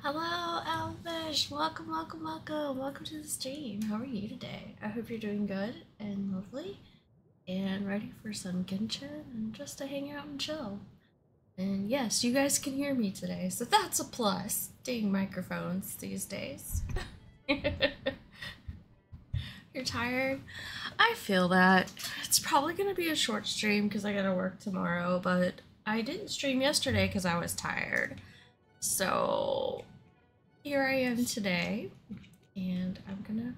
Hello, Elfish! Welcome, welcome, welcome! Welcome to the stream. How are you today? I hope you're doing good and lovely and ready for some Genshin and just to hang out and chill. And yes, you guys can hear me today, so that's a plus. Dang microphones these days. you're tired? I feel that. It's probably gonna be a short stream because I gotta work tomorrow, but I didn't stream yesterday because I was tired. So here I am today, and I'm gonna.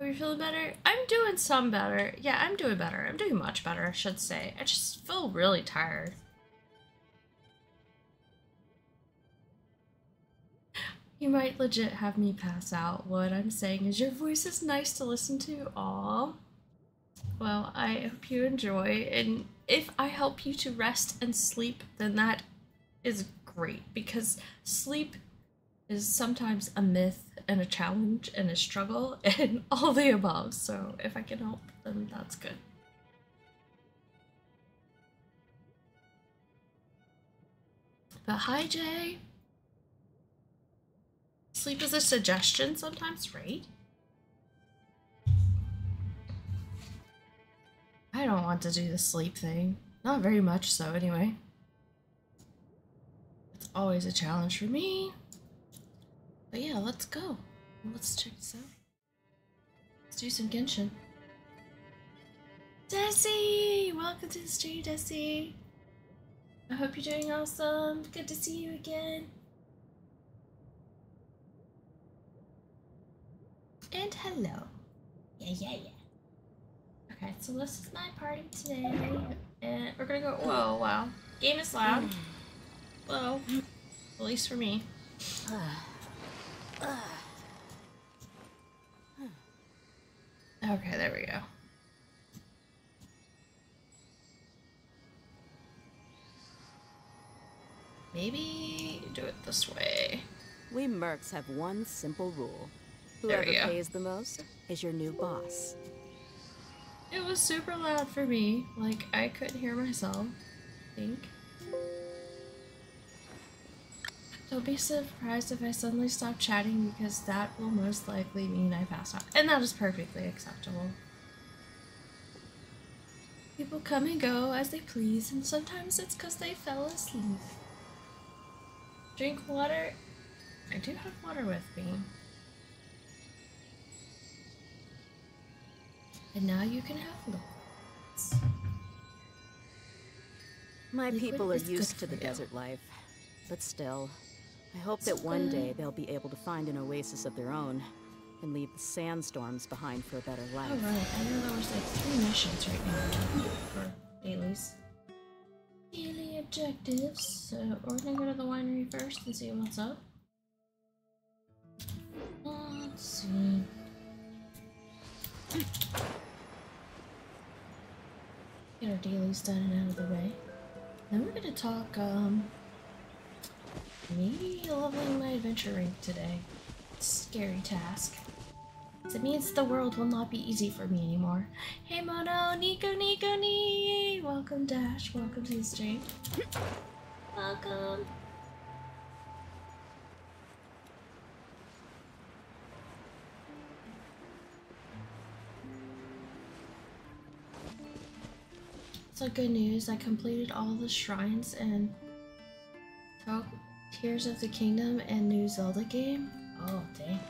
Are you feeling better? I'm doing some better. Yeah, I'm doing better. I'm doing much better, I should say. I just feel really tired. You might legit have me pass out. What I'm saying is your voice is nice to listen to. Aw. Well, I hope you enjoy, and if I help you to rest and sleep, then that is great because sleep is sometimes a myth and a challenge and a struggle and all the above. So if I can help, then that's good. But hi, Jay. Sleep is a suggestion sometimes, right? I don't want to do the sleep thing. Not very much so, anyway. Always a challenge for me. But yeah, let's go. Let's check this out. Let's do some Genshin. Desi! Welcome to the stream, Desi! I hope you're doing awesome. Good to see you again. And hello. Yeah, yeah, yeah. Okay, so this is my party today. And we're gonna go. Whoa, wow. Game is loud. Whoa. At least for me. Okay, there we go. Maybe do it this way. We mercs have one simple rule. Whoever pays the most is your new boss. It was super loud for me. Like, I couldn't hear myself. I think. Don't be surprised if I suddenly stop chatting because that will most likely mean I pass out. And that is perfectly acceptable. People come and go as they please, and sometimes it's because they fell asleep. Drink water. I do have water with me. And now you can have liquids. My Liquid people are used to the you. desert life, but still, I hope that one day they'll be able to find an oasis of their own and leave the sandstorms behind for a better life. Oh right, I know there was like three missions right now for dailies. Daily objectives. So we're gonna go to the winery first and see what's up. Let's see. Get our dailies done and out of the way. Then we're gonna talk, um, maybe leveling my adventure rank today. Scary task. It means the world will not be easy for me anymore. Hey Mono, Nico, Nico, Nee! Welcome Dash, welcome to the stream. Welcome. So good news, I completed all the shrines in To- oh, Tears of the Kingdom and New Zelda game. Oh dang.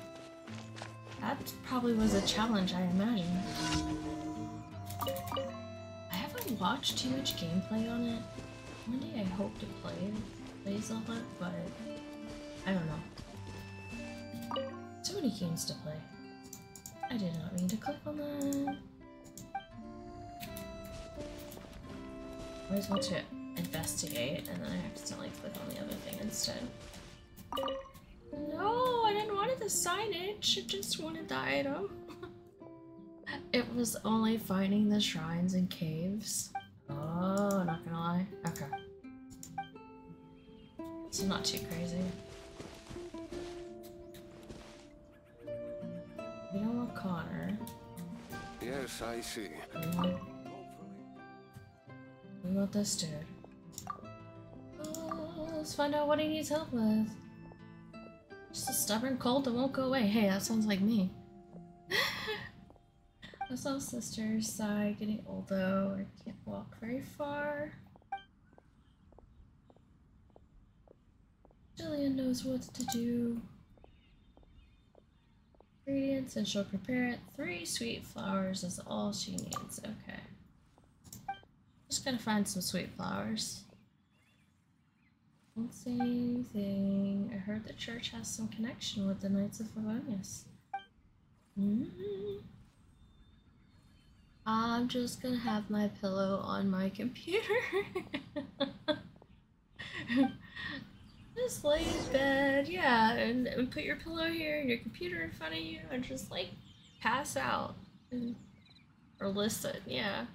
That probably was a challenge, I imagine. I haven't watched too much gameplay on it. One day I hope to play play Zelda, but I don't know. So many games to play. I did not mean to click on that. Always want to investigate, and then I accidentally click on the other thing instead. No, I didn't want the signage. I just wanted the item. it was only finding the shrines and caves. Oh, not gonna lie. Okay. So not too crazy. We don't want Connor. Yes, I see. Mm. We want, we want this dude. Let's find out what he needs help with. Just a stubborn cold that won't go away. Hey, that sounds like me. I saw sisters sigh, getting old though. I can't walk very far. Jillian knows what to do. Ingredients and she'll prepare it. Three sweet flowers is all she needs. Okay. Just gotta find some sweet flowers. Don't say anything. I heard the church has some connection with the Knights of Favonius. Mm -hmm. I'm just gonna have my pillow on my computer. just lay in bed, yeah, and, and put your pillow here and your computer in front of you and just like pass out and, or listen, yeah.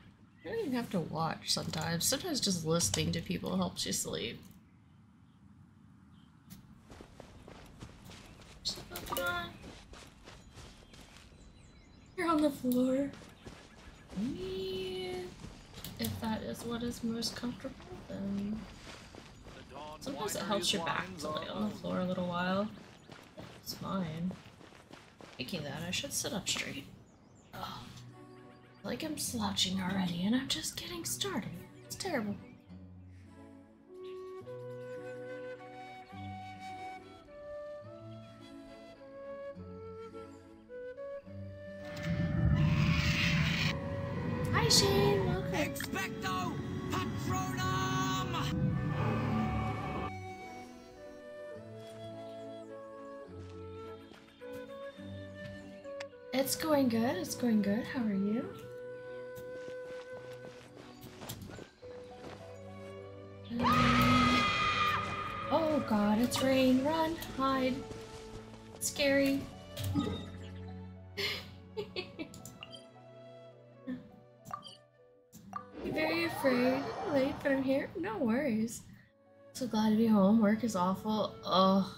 You don't even have to watch sometimes. Sometimes just listening to people helps you sleep. You're on the floor. If that is what is most comfortable, then sometimes it helps your back to lay on the floor a little while. It's fine. Thinking that, I should sit up straight. Oh, like I'm slouching already, and I'm just getting started. It's terrible. Going good. It's going good. How are you? oh god, it's rain. Run, hide. It's scary. very afraid. I'm Late, but I'm here. No worries. So glad to be home. Work is awful. Oh,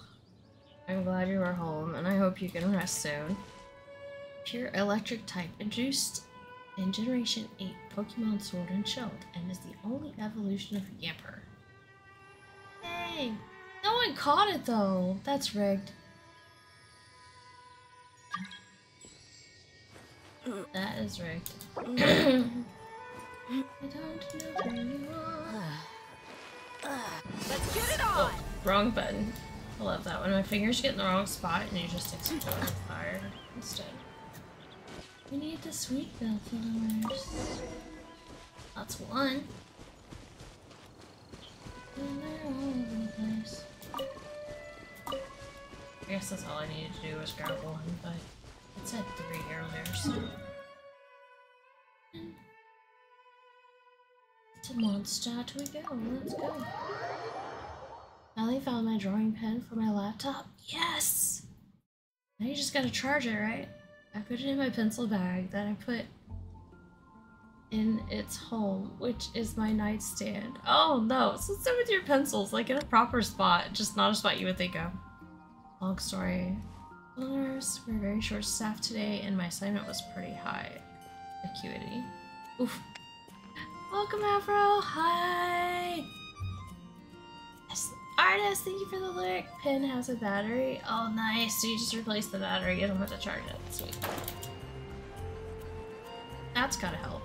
I'm glad you are home, and I hope you can rest soon. Pure electric type introduced in Generation 8 Pokemon Sword and Shield, and is the only evolution of Yamper. Hey! No one caught it though! That's rigged. That is rigged. I don't know where you are. Let's get it on! Oh, wrong button. I love that when my fingers get in the wrong spot and you just explode with fire instead. We need the sweet bellflowers. That's one. And they're all over the place. I guess that's all I needed to do was grab one, but it said three earlier, so. To Mondstadt we go. Let's go. Finally found my drawing pen for my laptop. Yes! Now you just gotta charge it, right? I put it in my pencil bag that I put in its home, which is my nightstand. Oh no, so sit with your pencils, like in a proper spot, just not a spot you would think of. Long story. Listeners, we're very short staffed today, and my assignment was pretty high acuity. Oof. Welcome, Afro. Hi. Artist, thank you for the lyric. Pin has a battery. Oh, nice. So you just replace the battery. You don't have to charge it. Sweet. That's gotta help.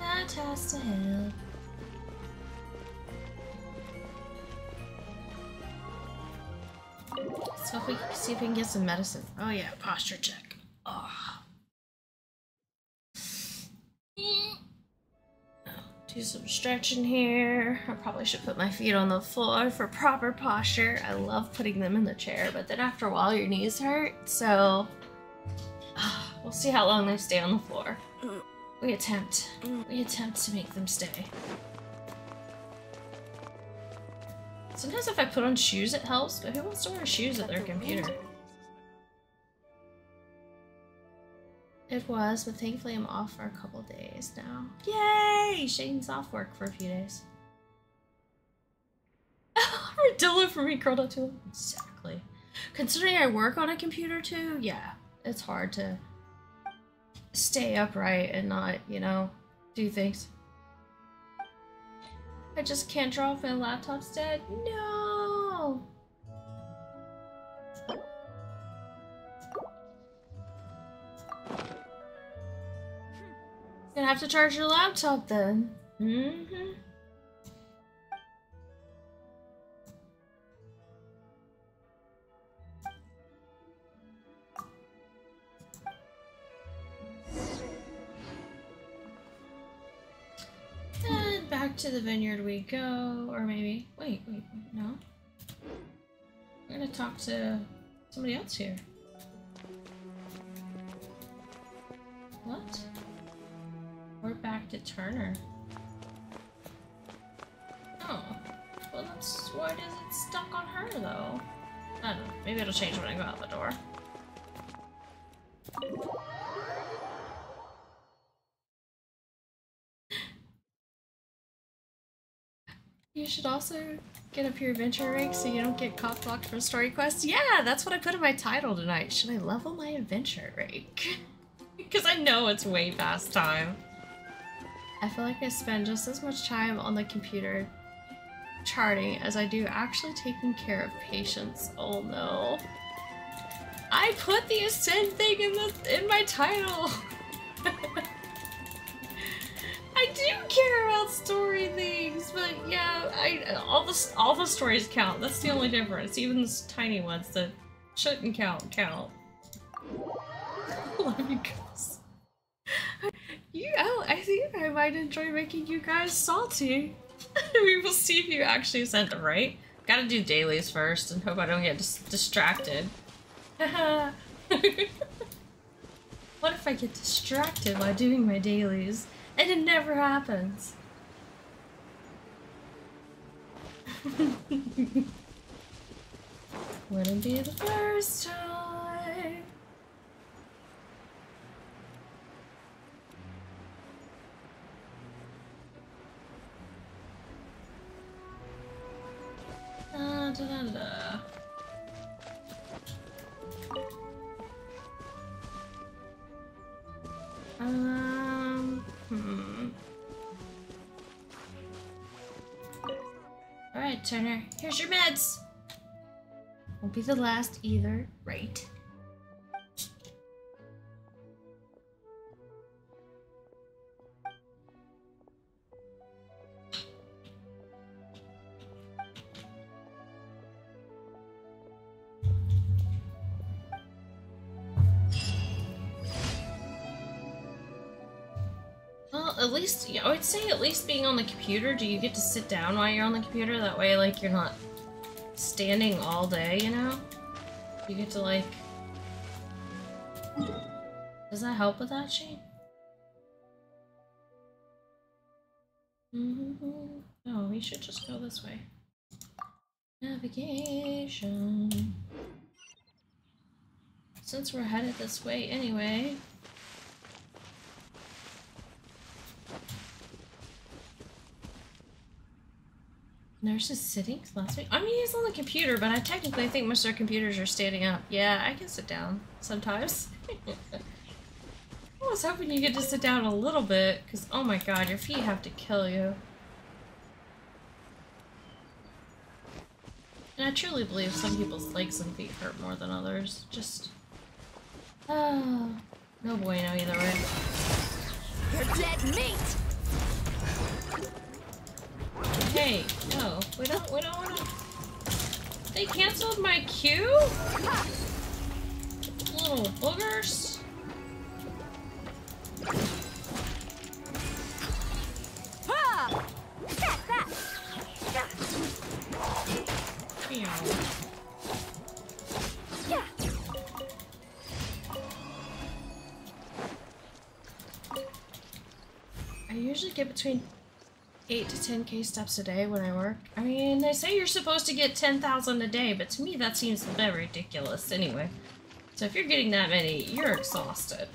That has to help. So if we see if we can get some medicine. Oh yeah, posture check. Do some stretching here. I probably should put my feet on the floor for proper posture. I love putting them in the chair, but then after a while your knees hurt, so ah, we'll see how long they stay on the floor. We attempt. We attempt to make them stay. Sometimes if I put on shoes it helps, but who wants to wear shoes at their computer? It was, but thankfully I'm off for a couple days now. Yay! Shane's off work for a few days. Ardilla for me curled up to Exactly. Considering I work on a computer too, yeah, it's hard to stay upright and not, you know, do things. I just can't draw if my laptop's dead. No! Gonna have to charge your laptop then. Mm-hmm. And back to the vineyard we go, or maybe wait, wait, wait, no. We're gonna talk to somebody else here. What? We're back to Turner. Oh. Well, that's why is it stuck on her, though? I don't know. Maybe it'll change when I go out the door. You should also get up your adventure rank so you don't get cop blocked for story quests. Yeah, that's what I put in my title tonight. Should I level my adventure rank? Because I know it's way past time. I feel like I spend just as much time on the computer charting as I do actually taking care of patients. Oh no. I put the ascend thing in the in my title. I do care about story things, but yeah, I all the all the stories count. That's the only difference. Even the tiny ones that shouldn't count count. Love you guys. You, oh, I think I might enjoy making you guys salty. we will see if you actually sent them right. Gotta do dailies first and hope I don't get dis distracted. what if I get distracted while doing my dailies? And it never happens. Wouldn't be the first time. Da. Um, hmm. Alright, Turner, here's your meds. Won't be the last either, right? Say at least being on the computer, do you get to sit down while you're on the computer? That way, like, you're not standing all day, you know? You get to, like... Does that help with that, Shane? Mm -hmm. Oh, we should just go this way. Navigation. Since we're headed this way anyway, Nurses sitting last week? I mean, he's on the computer, but I technically think most of our computers are standing up. Yeah, I can sit down sometimes. I was hoping you get to sit down a little bit, because, oh my god, your feet have to kill you. And I truly believe some people's legs and feet hurt more than others. Just... Oh, no bueno either way. You're dead meat! Hey, no, we don't, we don't wanna... They canceled my queue? Little boogers. I usually get between 8 to 10k steps a day when I work. I mean, they say you're supposed to get 10,000 a day, but to me that seems a bit ridiculous anyway. So if you're getting that many, you're exhausted.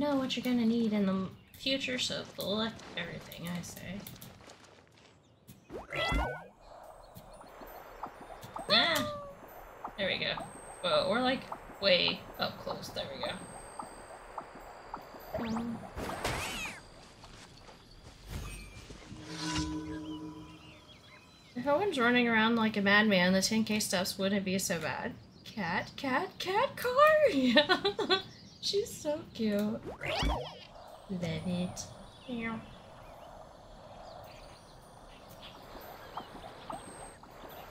Know what you're gonna need in the future, so collect everything, I say. Ah! There we go. Whoa, we're like way up close. There we go. Um, if I was running around like a madman, the 10k steps wouldn't be so bad. Cat, cat, cat car! Yeah. She's so cute. Love it. Yeah.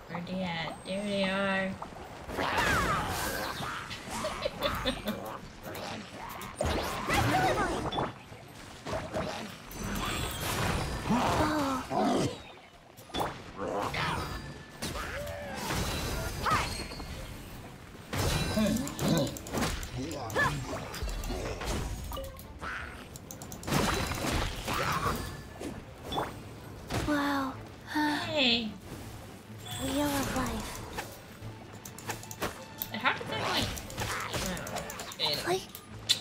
Where they at? There they are.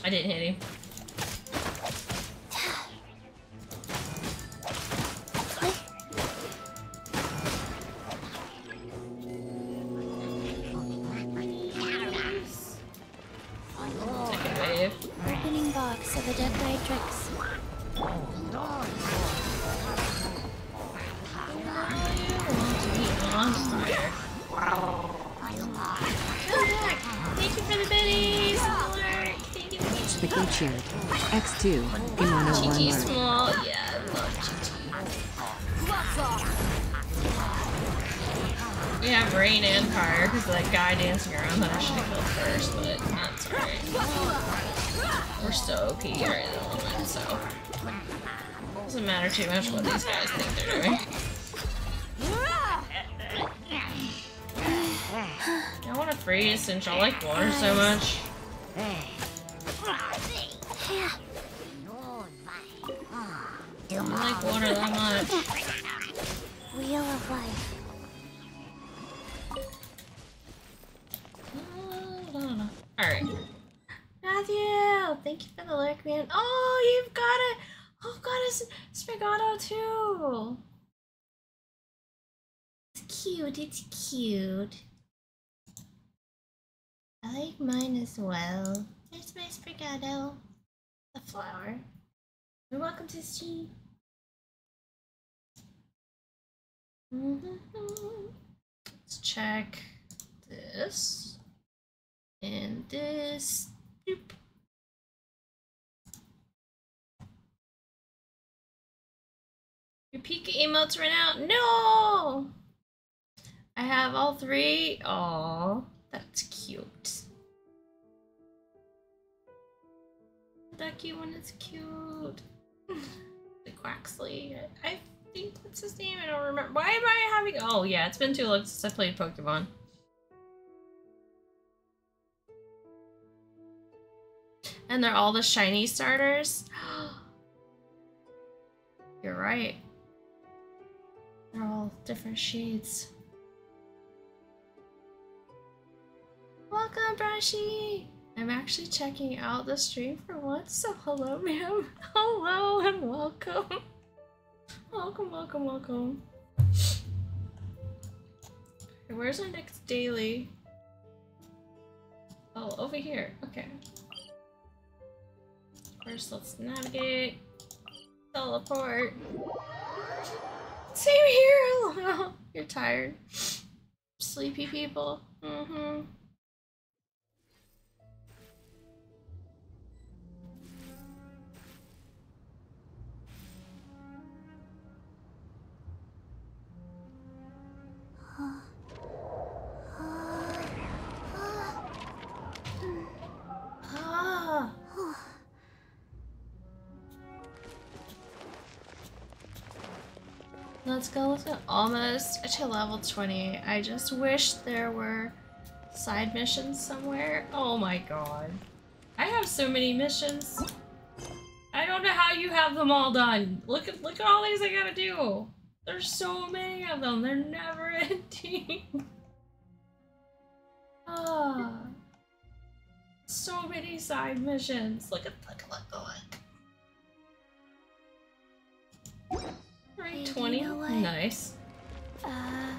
I didn't hit him. X2, Imono 1 Chi small, yeah, I love Chi We have Rain and Car because that guy dancing around that I should have killed first, but that's alright. We're still OP right at the moment, so doesn't matter too much what these guys think they're doing. I want to freeze since y'all like water so much. The lurk, man. Oh, you've got a. Oh, got a s- Sprigatito too! It's cute, it's cute. I like mine as well. There's my Sprigatito. The flower. You're welcome to stream. Mm-hmm. Let's check this and this. Boop. Your Pika emotes ran out. No! I have all three. Aw, that's cute. That cute one is cute. the Quaxly. I, I think that's his name. I don't remember. Why am I having? Oh yeah, it's been too long since I played Pokemon. And they're all the shiny starters. You're right. They're all different shades. Welcome, Brushy! I'm actually checking out the stream for once, so hello, ma'am. Hello and welcome. Welcome, welcome, welcome. Okay, where's our next daily? Oh, over here. Okay. First, let's navigate. Teleport. Same here! You're tired. Sleepy people. Mm-hmm. Almost to level 20. I just wish there were side missions somewhere. Oh my god. I have so many missions. I don't know how you have them all done. Look at look at all these I gotta do. There's so many of them. They're never ending. ah. So many side missions. Look at look look look. Right, Hey, you 20. know? Nice. Uh,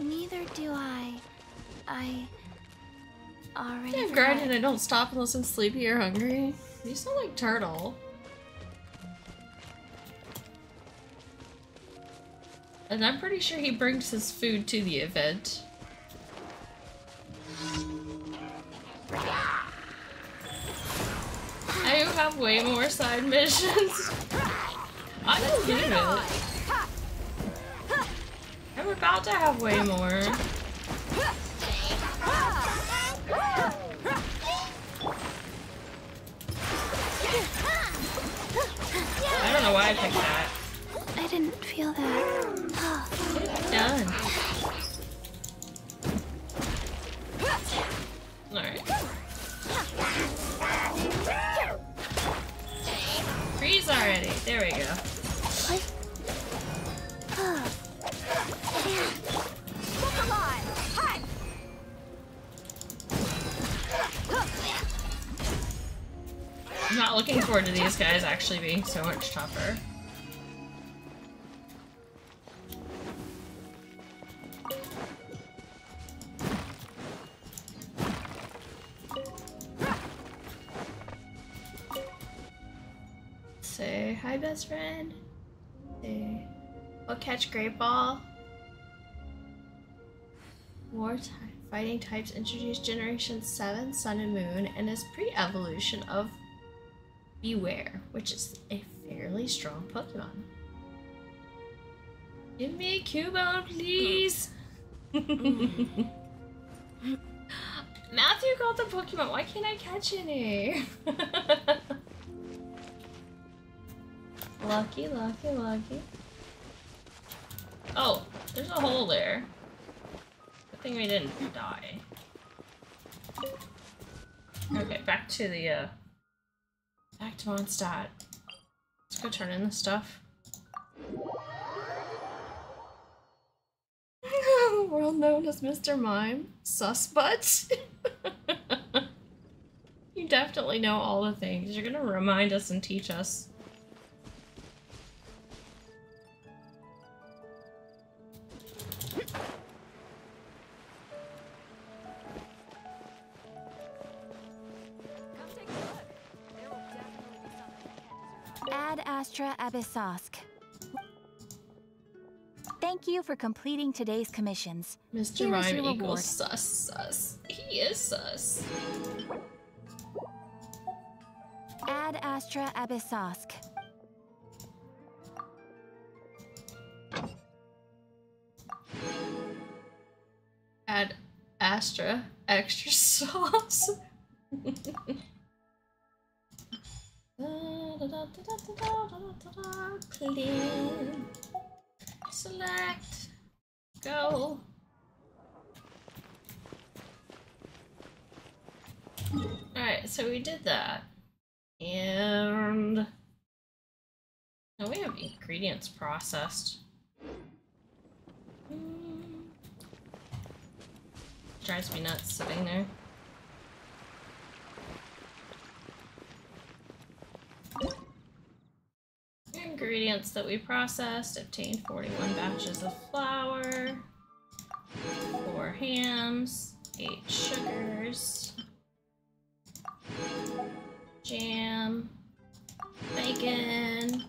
neither do I. I already Yeah, granted, I don't stop unless I'm sleepy or hungry. You sound like Turtle. And I'm pretty sure he brings his food to the event. I have way more side missions. I believe it. I'm about to have way more. I don't know why I picked that. I didn't feel that. Done. Forward to these guys actually being so much tougher. Say hi, best friend. Say, we'll catch Great Ball. Wartime fighting types introduced Generation 7 Sun and Moon and is pre evolution of Bewear, which is a fairly strong Pokemon. Give me a Cubone, please! Matthew got the Pokemon, why can't I catch any? lucky, lucky, lucky. Oh, there's a hole there. Good thing we didn't die. Okay, back to the, uh, back to Mondstadt. Let's go turn in the stuff. World known as Mr. Mime. Sus butt. you definitely know all the things. You're gonna remind us and teach us. Ad Astra Abyssosque. Thank you for completing today's commissions. Mr. Here Mime equals reward. sus sus. He is sus. Ad Astra Abyssosque. Add Astra extra sauce. Uh, Clean. Select. Go. Alright, so we did that. And now we have ingredients processed. Drives me nuts sitting there. Ingredients that we processed obtained 41 batches of flour, 4 hams, 8 sugars, jam, bacon,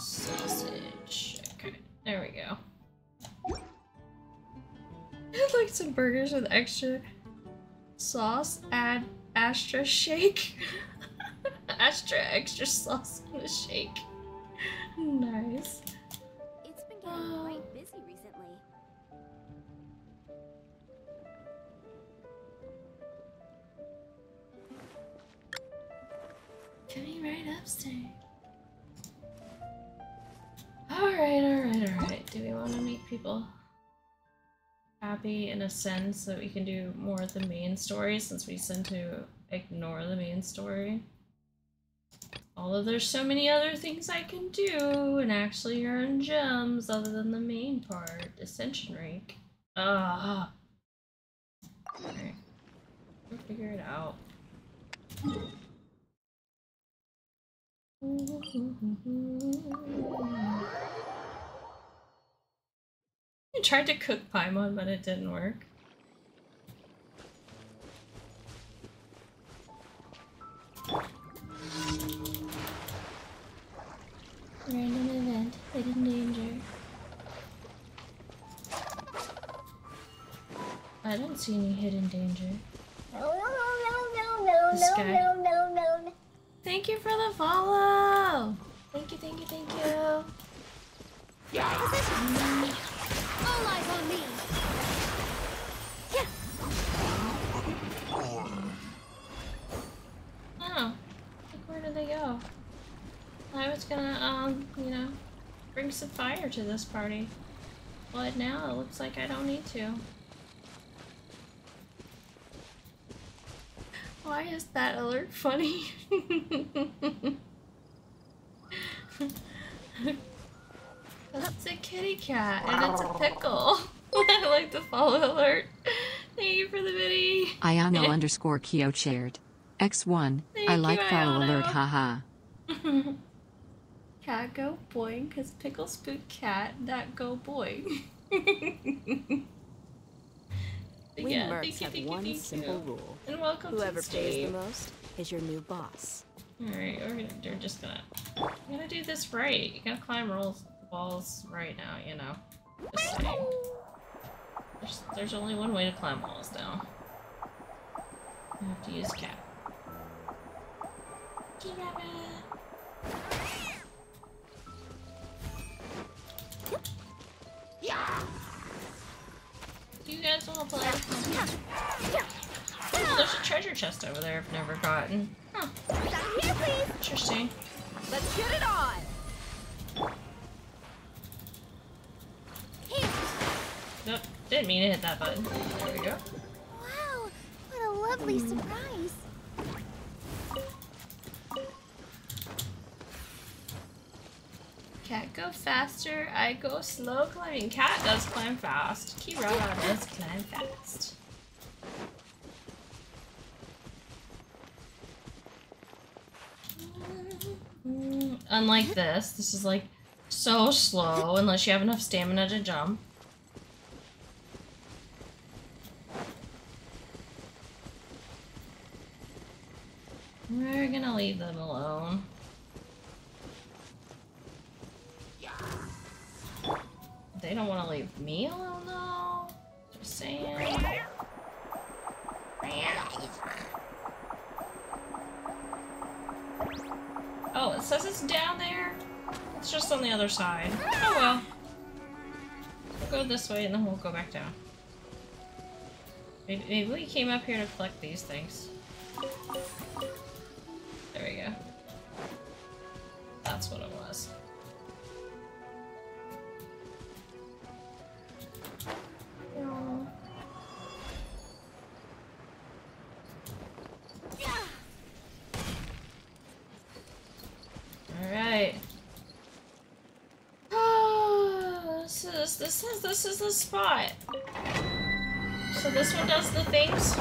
sausage. Okay, there we go. I'd like some burgers with extra sauce. Add Astra shake. Astra extra sauce in the shake. Nice. It's been getting quite busy recently. Coming right upstairs. Alright, alright, Alright. Do we want to make people happy in a sense that we can do more of the main story since we tend to ignore the main story? Although there's so many other things I can do and actually earn gems other than the main part, Ascension rank. Ah. Alright. We'll figure it out. I tried to cook Paimon, but it didn't work. Random event, hidden danger. I don't see any hidden danger. This guy. Thank you for the follow! Thank you, thank you, thank you. All mm. Some fire to this party. But now it looks like I don't need to. Why is that alert funny? That's a kitty cat and it's a pickle. I like the follow alert. Thank you for the video. Ayano underscore Kyo shared. X1, I like you, follow Ayano. alert haha. Cat go boing, cause pickle spook cat that go boing. We yeah, mercs you, have you, one thank simple you. rule. And welcome Whoever to pays the most is your new boss. Alright, we're gonna we're just gonna we're gonna do this right. You gotta climb rolls walls right now, you know. Just saying. There's there's only one way to climb walls now. You have to use cat. Do you guys wanna play? Oh, there's a treasure chest over there I've never gotten. Huh. Here, please. Interesting. Let's get it on. Nope, didn't mean to hit that button. There we go. Wow, what a lovely surprise. Cat go faster, I go slow climbing. Cat does climb fast. Kirara does climb fast. Mm, unlike this, this is like so slow unless you have enough stamina to jump. We're gonna leave them alone. They don't want to leave me alone though. Just saying. Oh, it says it's down there. It's just on the other side. Oh well. We'll go this way and then we'll go back down. Maybe, we came up here to collect these things. There we go. That's what it was. Alright. Ah, this is this is this is the spot. So this one does the things?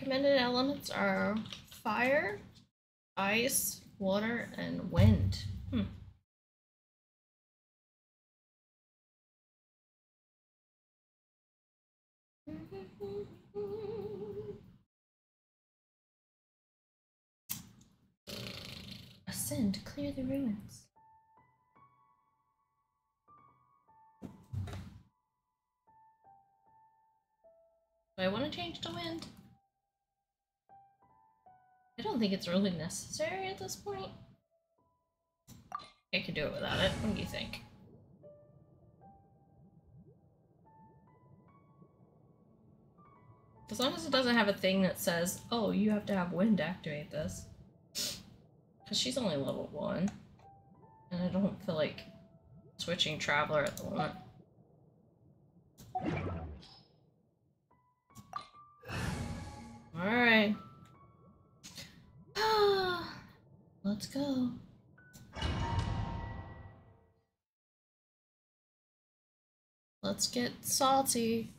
Recommended elements are fire, ice, water, and wind. Hmm. Ascend, clear the ruins. I want to change to wind? I don't think it's really necessary at this point. I could do it without it. What do you think? As long as it doesn't have a thing that says, oh, you have to have wind to activate this. Because she's only level 1. And I don't feel like switching Traveler at the moment. Alright. Let's go. Let's get salty.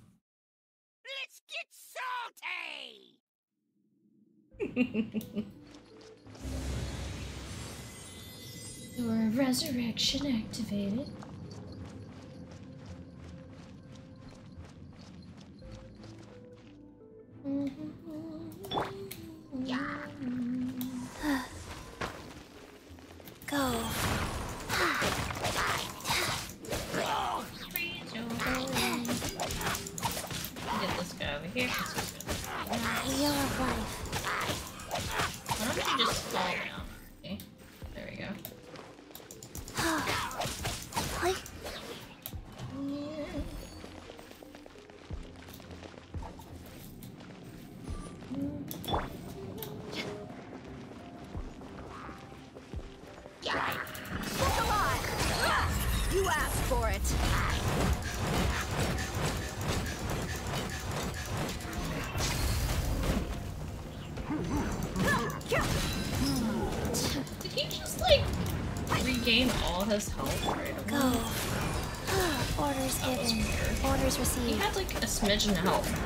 Let's get salty! Your resurrection activated. Smidgen of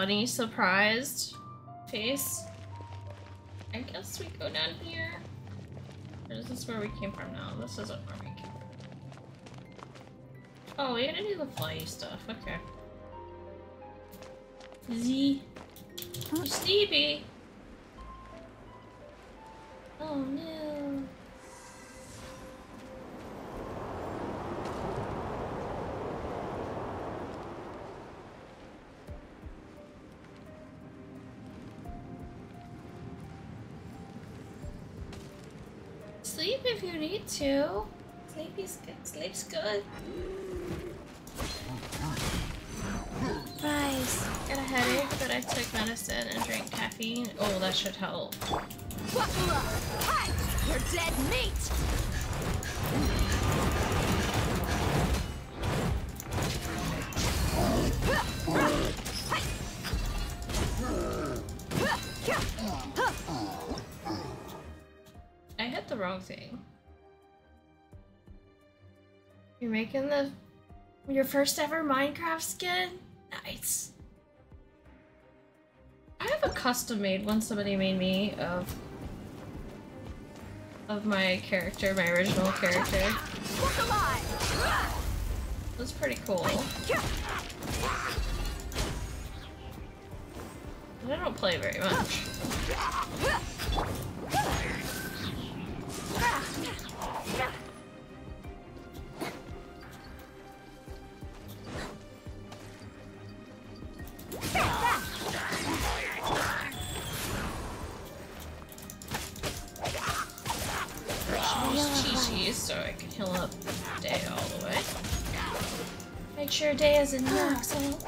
The bunny surprised face. I guess we go down here. Or is this where we came from now? This isn't where we came from. Oh, we gotta do the flyy stuff. Okay. Z. Sleepy? If you need to. Sleepy's good. Sleep's good. Rise. Got a headache, but I took medicine and drank caffeine. Oh, that should help. You're dead meat! Making the your first ever Minecraft skin? Nice. I have a custom made one somebody made me of of my character, my original character. That's pretty cool. But I don't play very much. Make sure Day is in max health.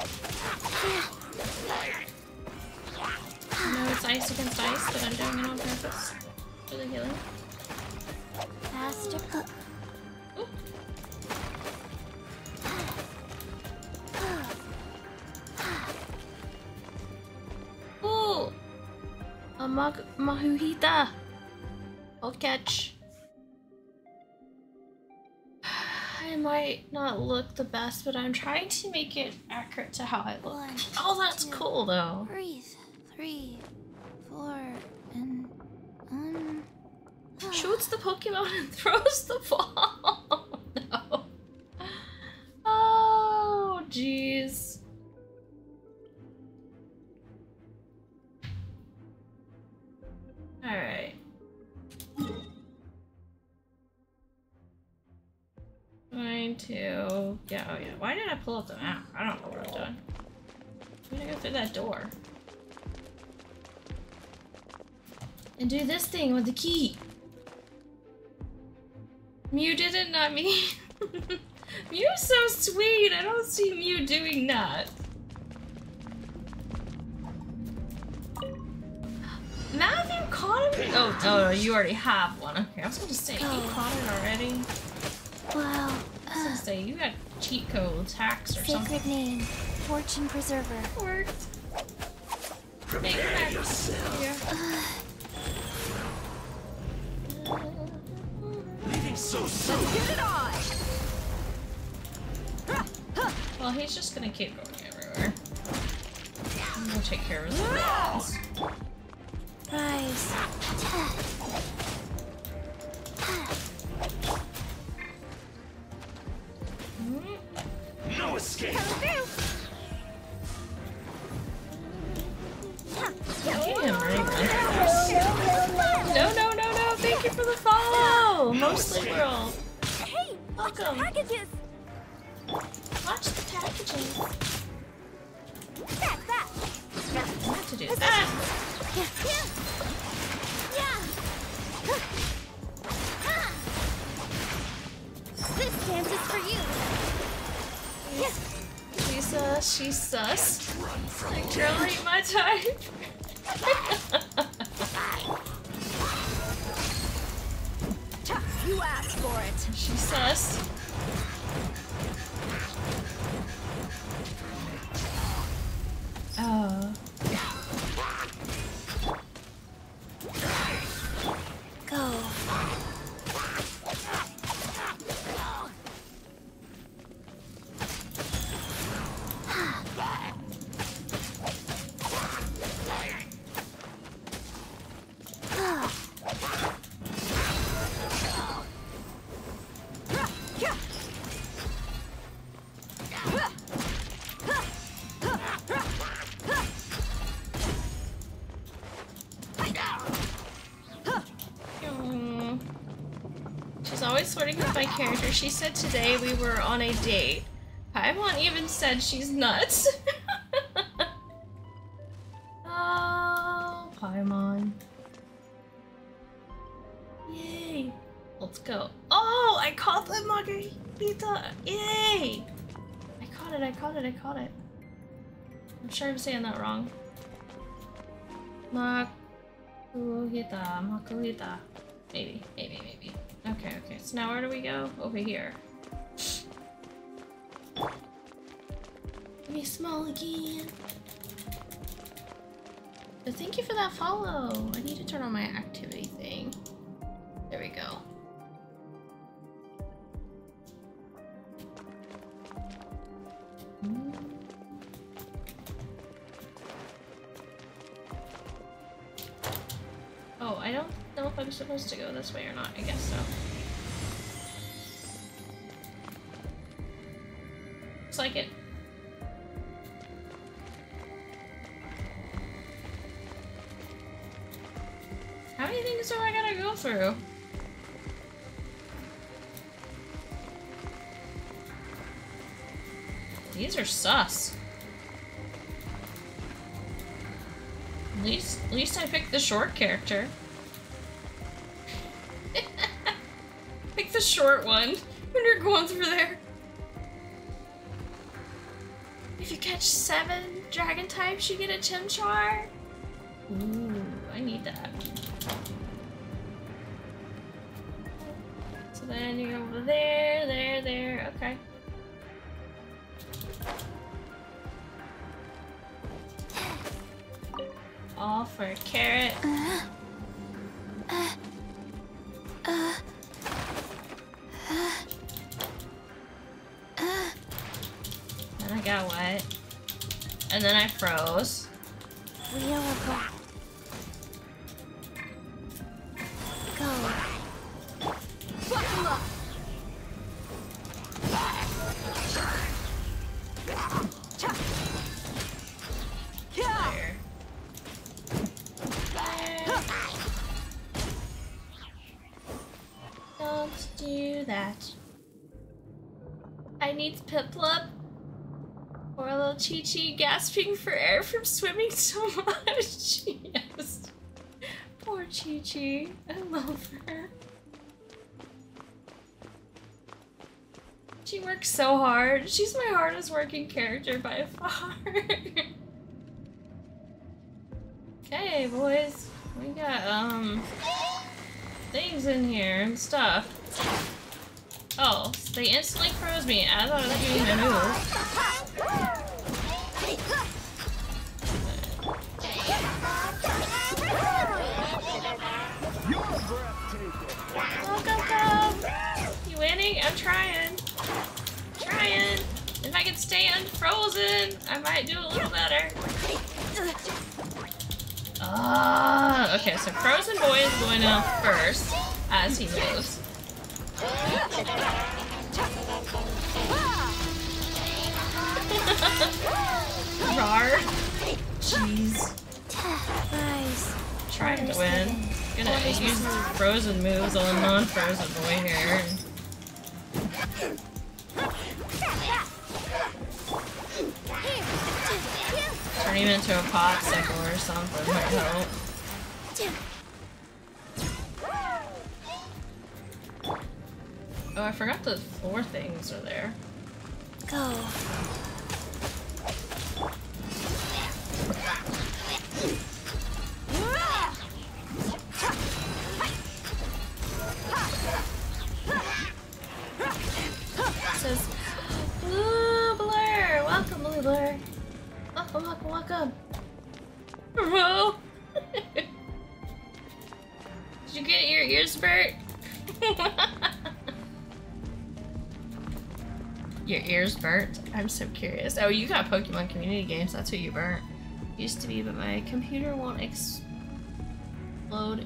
I know it's ice against ice, but I'm doing it on purpose for the healing. Faster. Ooh. Ooh! A mag Makuhita! I'll catch. Might not look the best, but I'm trying to make it accurate to how I look. One, Oh, that's two, cool though. Breathe. Three, four, and um. Shoots the Pokemon and throws the ball. no. Oh, jeez. Alright. Going to. Yeah, oh yeah. Why did I pull up the map? I don't know what I'm doing. I'm gonna go through that door. And do this thing with the key. Mew did it, not me. Mew's so sweet. I don't see Mew doing that. Matthew caught him. Oh, oh, you already have one. Okay, I was gonna say you Oh. caught it already. Wow. I was gonna say you got cheat codes, hacks, or something. Sacred name. Fortune preserver. Worked. Prepare Make hacks. Yeah. Get it on! Well, he's just gonna keep going everywhere. I'm gonna take care of his minions. Rise. Mostly world. Hey! Welcome. Packages! Watch the packages. That, that! I have to do that. This dance is for you! She's uh, she's sus. Like, girl ain't my type. You asked for it! she's sus. Oh. She said today we were on a date. Paimon even said she's nuts. oh, Paimon. Yay. Let's go. Oh, I caught the margarita. Yay. I caught it, I caught it, I caught it. I'm sure I'm saying that wrong. Makuhita, Makuhita. Maybe, maybe, maybe. Okay, okay. So now where do we go? Over here. Me small again. But thank you for that follow. I need to turn on my activity thing. There we go. Oh, I don't know if I'm supposed to go this way or not. I guess so. Looks like it. How many things do I gotta go through? These are sus. At least, at least I picked the short character. The short one when you're going through there. If you catch seven dragon types, you get a Chimchar. Ooh, I need that. So then you go over there, there, there. Okay. All for a carrot. And I And then I froze. So much. yes. Poor Qiqi. I love her. She works so hard. She's my hardest working character by far. okay, boys. We got, um, things in here and stuff. Oh, they instantly froze me. I thought I was doing a move. Go, go, go! You winning? I'm trying. Trying. If I could stay unfrozen, I might do a little better. Ah, okay, so Frozen Boy is going off first as he moves. Rar. Jeez. Rise. Trying to win. Gonna use frozen moves on non-frozen boy here. Turn him into a popsicle or something might help. Oh, I forgot the floor things are there. Go. Says, Blue Blur! Welcome, Blue Blur! Welcome, welcome, welcome! Bro! Did you get your ears burnt? your ears burnt? I'm so curious. Oh, you got Pokemon Community Games, that's what you burnt. Used to be, but my computer won't explode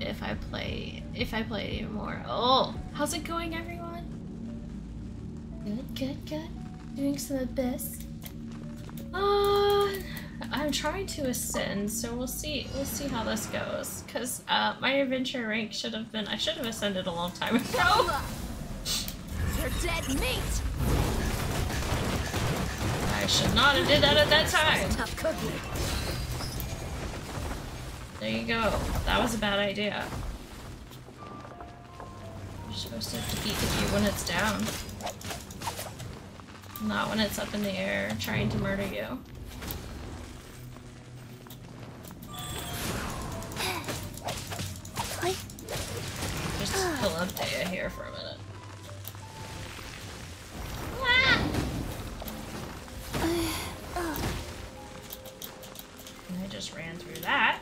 if I play if I play anymore. Oh, how's it going everyone? Good, good, good. Doing some of this. Uh, I'm trying to ascend, so we'll see. We'll see how this goes. Cause uh, my adventure rank should have been. I should have ascended a long time ago. You're dead meat. I should not have did that at that time. Tough cookie. There you go. That was a bad idea. You're supposed to defeat the cube when it's down. Not when it's up in the air trying to murder you. Just pull up Dehya here for a minute. I just ran through that.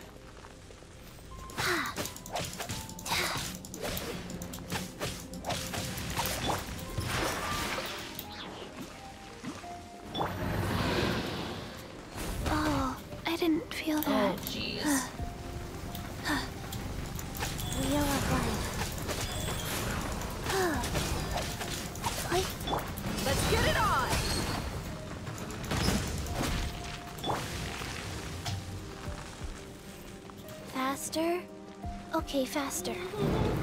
Oh, I didn't feel Oh, that. jeez. Okay, faster.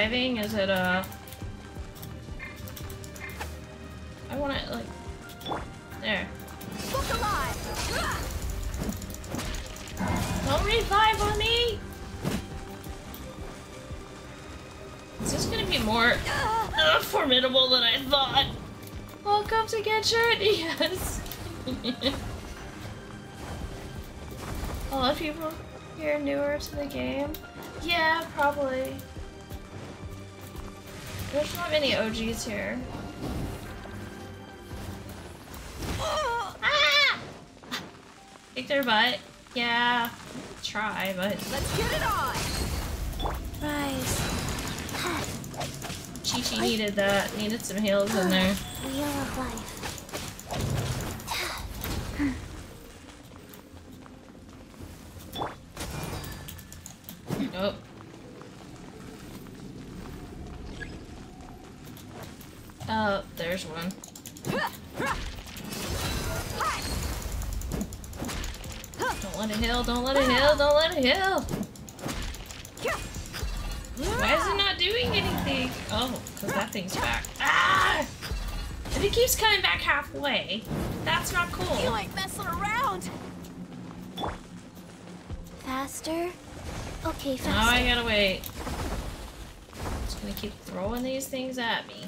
Reviving? Is it, uh... OGs here. Ah! Kick their butt. Yeah, try, but Let's get it on! Rise. Qiqi needed that. Needed some heals in there. Of life. Gotta wait. Just gonna keep throwing these things at me.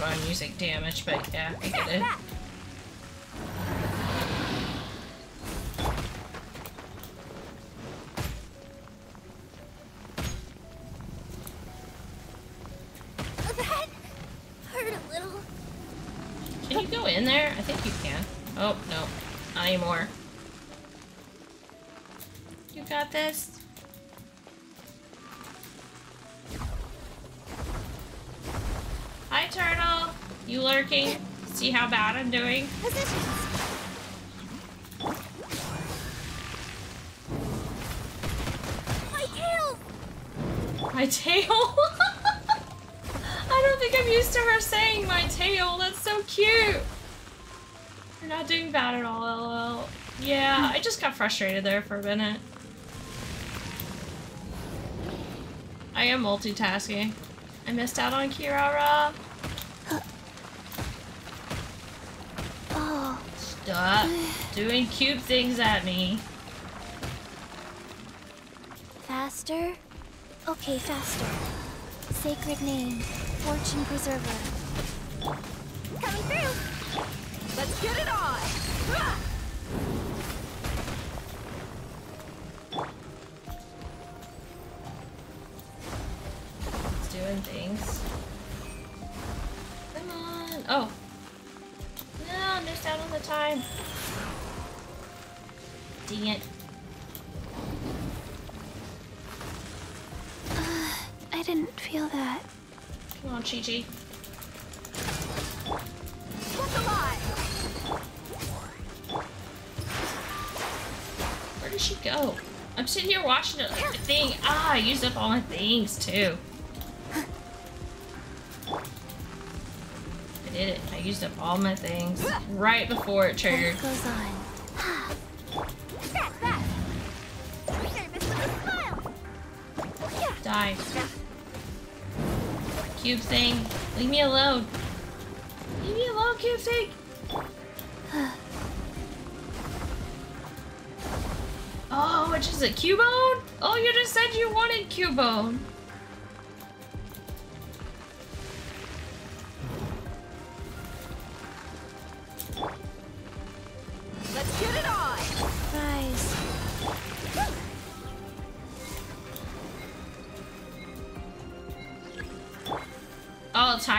Why I'm using damage, but yeah, I get it. See how bad I'm doing? Positions. My tail! My tail? I don't think I'm used to her saying my tail. That's so cute. You're not doing bad at all, LOL. Yeah, I just got frustrated there for a minute. I am multitasking. I missed out on Kirara. Stop doing cute things at me. Faster? Okay, faster. Sacred name. Fortune preserver. Coming through! Let's get it on! It's doing things. Come on. Oh. Time. Dang it. I didn't feel that. Come on, Qiqi. Where did she go? I'm sitting here watching a thing. Ah, I used up all my things too. I did it. I used up all my things right before it triggered. Goes on. That's that! Service with a smile! Die. Cube thing. Leave me alone. Leave me alone, cube thing. Oh, which is it? Cubone? Oh, you just said you wanted Cubone.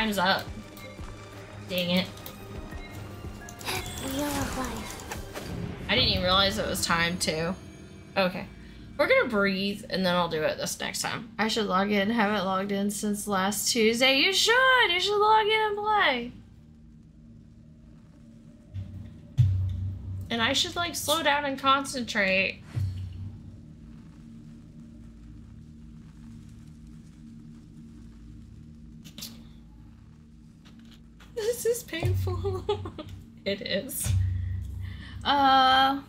Time's up. Dang it. Wheel of life. I didn't even realize it was time to. Okay. We're gonna breathe and then I'll do it this next time. I should log in. Haven't logged in since last Tuesday. You should! You should log in and play. And I should like slow down and concentrate. This is painful. it is. Uh.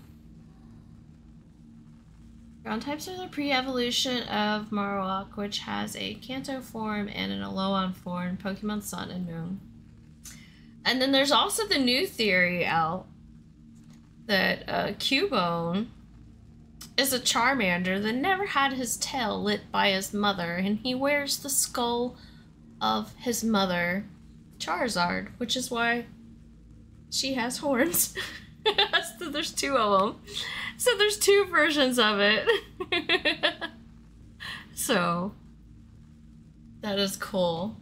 Ground types are the pre-evolution of Marowak, which has a Kanto form and an Alolan form, Pokemon Sun and Moon. And then there's also the new theory out that uh, Cubone is a Charmander that never had his tail lit by his mother, and he wears the skull of his mother, Charizard, which is why she has horns. so there's two of them. So there's two versions of it. so that is cool.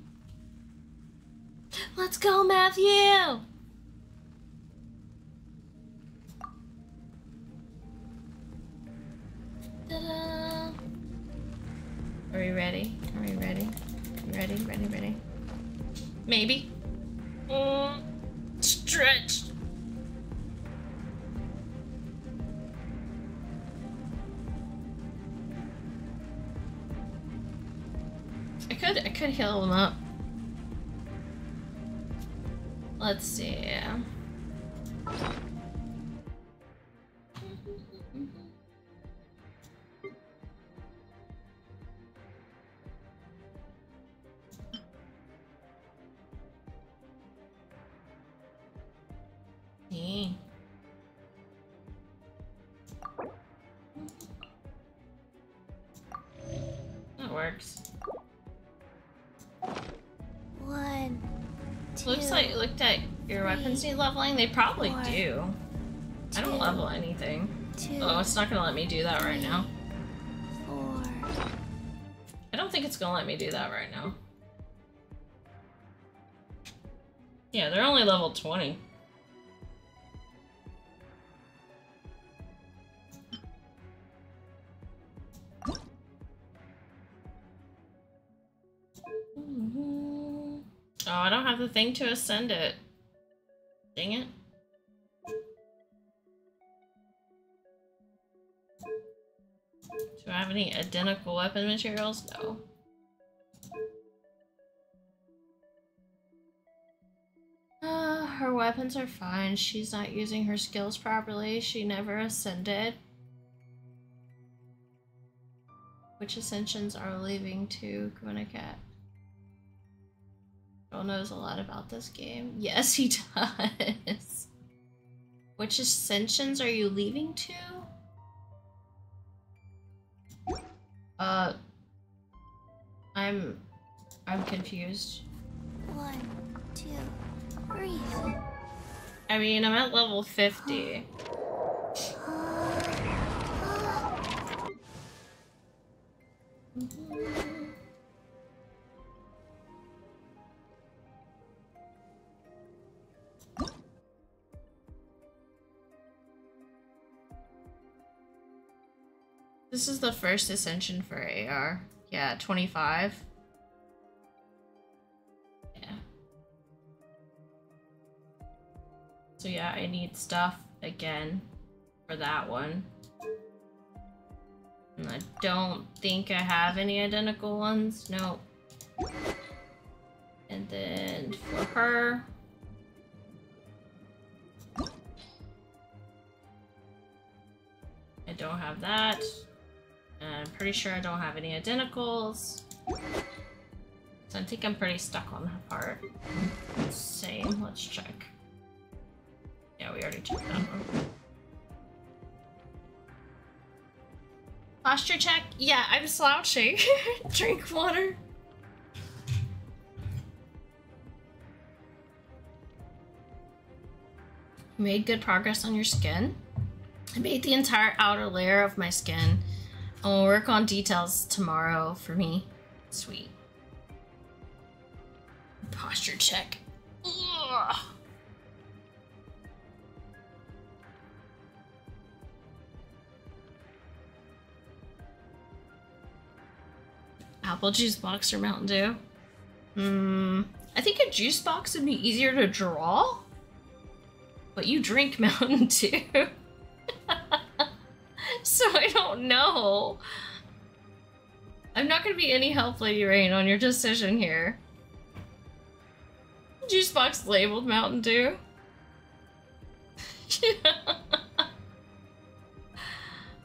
Let's go, Matthew. Are we ready? Are we ready? Ready? Ready? Ready? Maybe. Mm, stretch. I could I could heal them up. Let's see. Yeah. That works. One. Two. Looks like looked at your weapons need leveling. They probably four, do. I don't level anything. Two. Oh, it's not gonna let me do that right now. Four. I don't think it's gonna let me do that right now. Yeah, they're only level 20. Oh, I don't have the thing to ascend it. Dang it. Do I have any identical weapon materials? No. Uh, her weapons are fine. She's not using her skills properly. She never ascended. Which ascensions are leaving to Gwynnaket? Girl knows a lot about this game. Yes, he does. Which ascensions are you leaving to? Uh, I'm, I'm confused. One. Two. Breathe. I mean, I'm at level 50. This is the first ascension for AR. Yeah, 25. Yeah. So yeah, I need stuff again for that one. And I don't think I have any identical ones. Nope. And then for her, I don't have that. And I'm pretty sure I don't have any identicals. So I think I'm pretty stuck on that part. Same, let's check. Yeah, we already checked that one. Posture check? Yeah, I'm slouching. Drink water. Made good progress on your skin. I made the entire outer layer of my skin. I'll work on details tomorrow for me. Sweet. Posture check. Ugh. Apple juice box or Mountain Dew? Hmm. I think a juice box would be easier to draw. But you drink Mountain Dew. so I don't know. I'm not gonna be any help, Lady Rain, on your decision here. Juice box labeled Mountain Dew.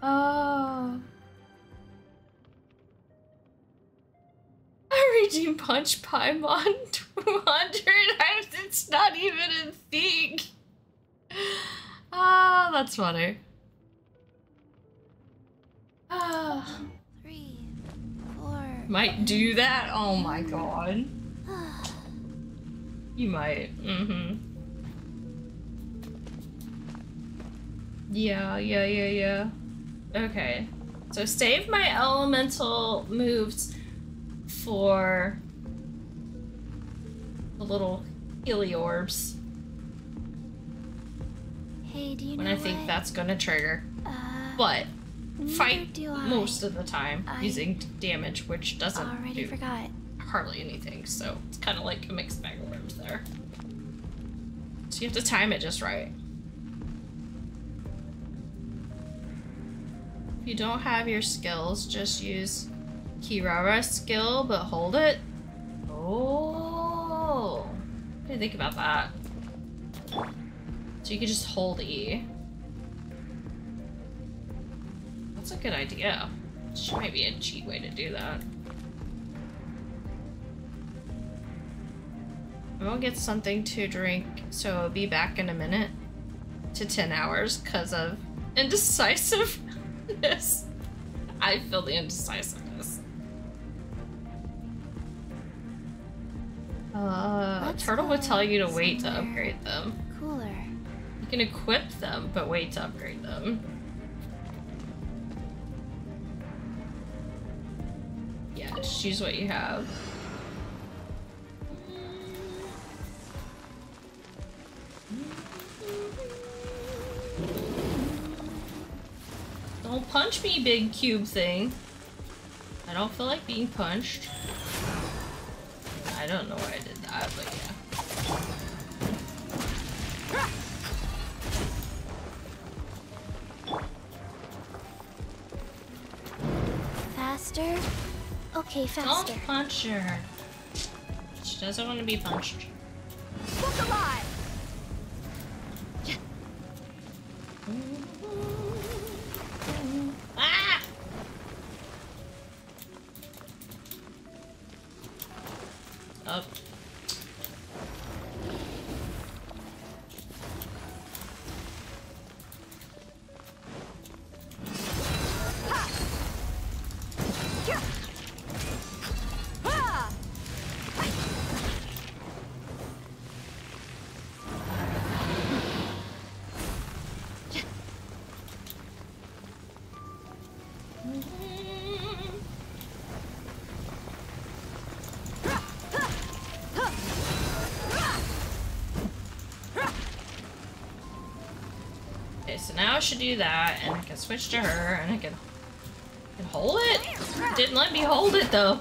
oh. I redeem Punch Paimon 200. It's not even a thing. Ah, that's funny. Three, four. might do that. Oh my god. You might. Mm-hmm. Yeah, yeah, yeah, yeah. Okay. So save my elemental moves for the little heliorbs Hey, do you when know I think what? that's gonna trigger. Uh, But fight most of the time I using damage, which doesn't Already do forgot. hardly anything. So it's kind of like a mixed bag of worms there. So you have to time it just right. If you don't have your skills, just use Kirara skill, but hold it. Oh, do you think about that? So you could just hold E. That's a good idea. She might be a cheat way to do that. I will get something to drink, so I'll be back in a minute to 10 hours because of indecisiveness. I feel the indecisiveness. Uh, Let's Turtle would tell you to wait to upgrade them. Cooler. You can equip them, but wait to upgrade them. Just choose what you have. Don't punch me, big cube thing. I don't feel like being punched. I don't know why I did that, but yeah. Faster? Okay, faster. Don't punch her. She doesn't want to be punched. Look alive! Should do that, and I can switch to her, and I can hold it? Didn't let me hold it though.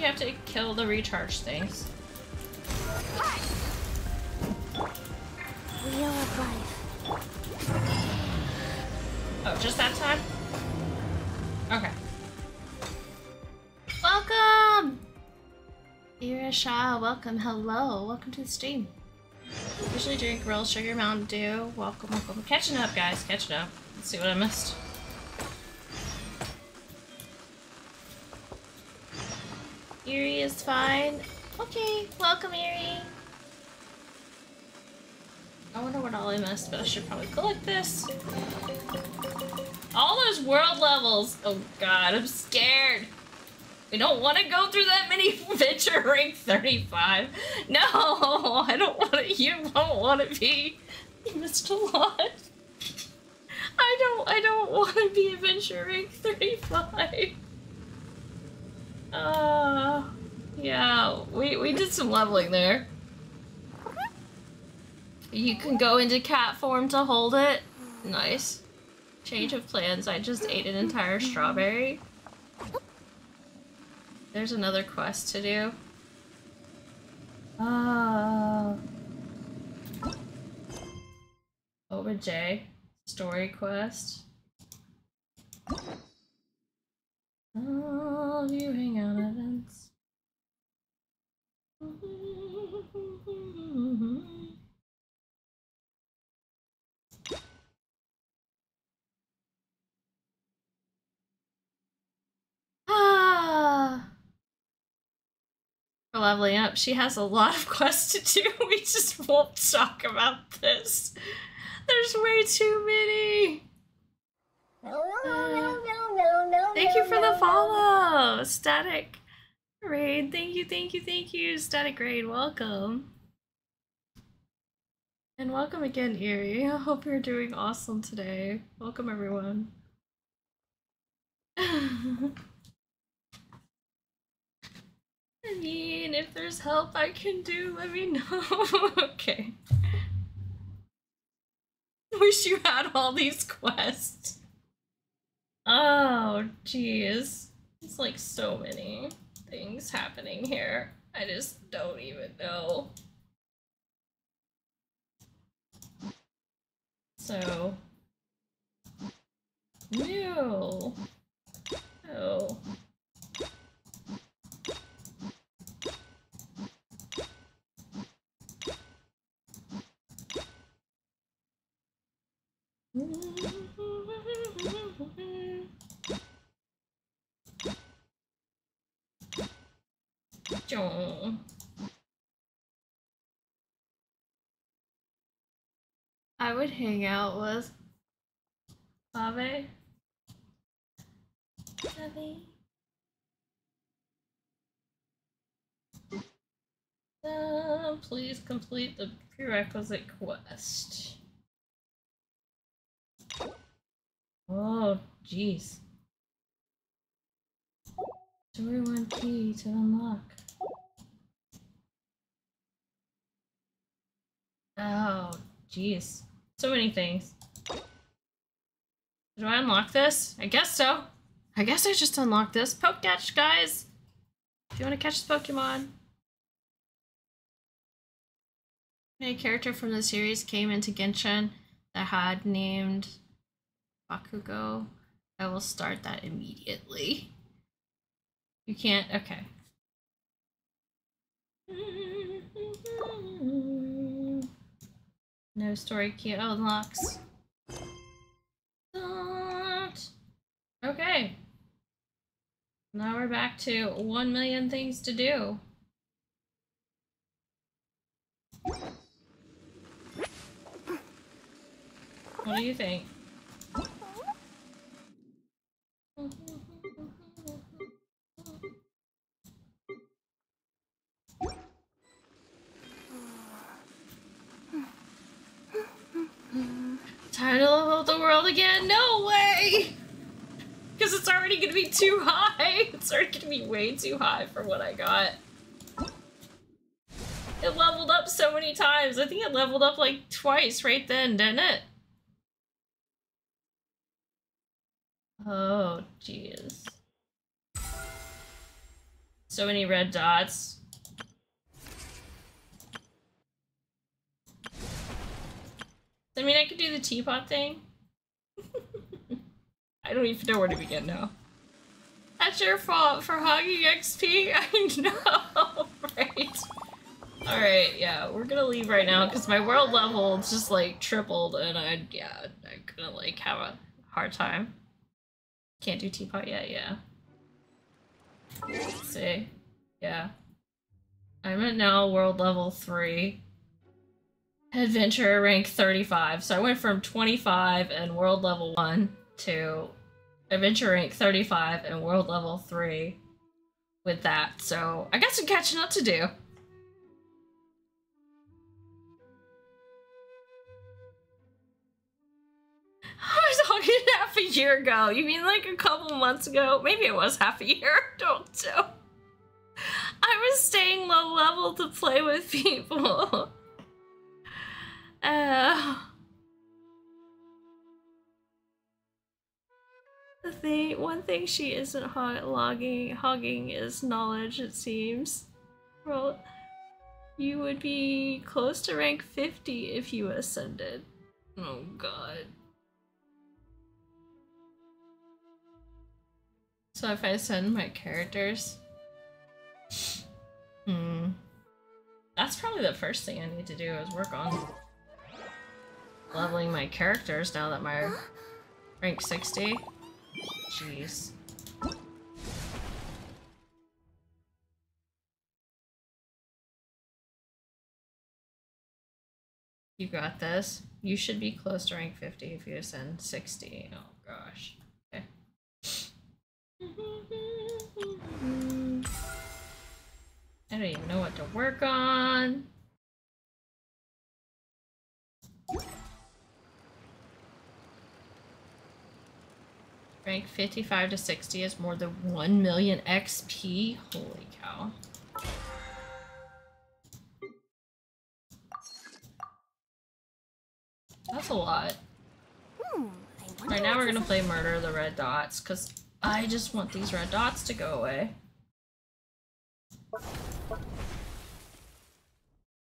You have to kill the recharge things? Wheel of life. Oh, just that time? Okay. Welcome! Irisha, welcome, hello, welcome to the stream. Usually drink real sugar Mountain Dew. Welcome, welcome. Catching up, guys, catching up. Let's see what I missed. Is fine. Okay, welcome, Erie. I wonder what all I missed, but I should probably collect this. All those world levels. Oh god, I'm scared. We don't want to go through that many Venture Rank 35. No, I don't want to. You don't want to be. You missed a lot. I don't. I don't want to be Adventure Rank 35. Uh, we we did some leveling there. You can go into cat form to hold it. Nice. Change of plans. I just ate an entire strawberry. There's another quest to do. Ah. J. Story quest. Oh, viewing out events. Ah. For leveling up, she has a lot of quests to do. We just won't talk about this. There's way too many. Uh, thank you for the follow, Static Raid. Thank you, thank you, thank you, Static Raid. Welcome. And welcome again, Erie. I hope you're doing awesome today. Welcome, everyone. I mean, if there's help I can do, let me know. okay. Wish you had all these quests. Oh, jeez. It's like so many things happening here. I just don't even know. So. No. Oh. Joe. I would hang out with Ave. Ave. Uh, please complete the prerequisite quest. Oh, jeez. Story one key to unlock. Oh, jeez. So many things. Do I unlock this? I guess so. I guess I just unlocked this. Poke catch, guys! If you want to catch this Pokemon. A character from the series came into Genshin that had named Bakugo. I will start that immediately. You can't? Okay. No story key oh, unlocks. Not. Okay. Now we're back to one million things to do. What do you think? Level up the world again? No way! Because it's already gonna be too high. It's already gonna be way too high for what I got. It leveled up so many times. I think it leveled up like twice right then, didn't it? Oh, jeez. So many red dots. I mean, I could do the teapot thing. I don't even know where to begin now. That's your fault for hogging XP? I know, right? Alright, yeah, we're gonna leave right now because my world level just like tripled and I, yeah, I'm gonna like have a hard time. Can't do teapot yet, yeah. Let's see. Yeah. I'm at now world level 3. Adventure rank 35. So I went from 25 and world level 1 to adventure rank 35 and world level 3 with that. So I got some catching up to do. I was talking half a year ago. You mean like a couple months ago? Maybe it was half a year. Don't know. I was staying low level to play with people. one thing she isn't hog logging, hogging is knowledge. It seems. Well, you would be close to rank 50 if you ascended. Oh god. So if I send my characters, hmm, that's probably the first thing I need to do is work on leveling my characters now that my rank 60. Jeez. You got this. You should be close to rank 50 if you ascend 60. Oh gosh. Okay. I don't even know what to work on. Rank 55 to 60 is more than 1 million XP? Holy cow. That's a lot. Hmm, Right now we're gonna play Murder the Red Dots, because I just want these red dots to go away.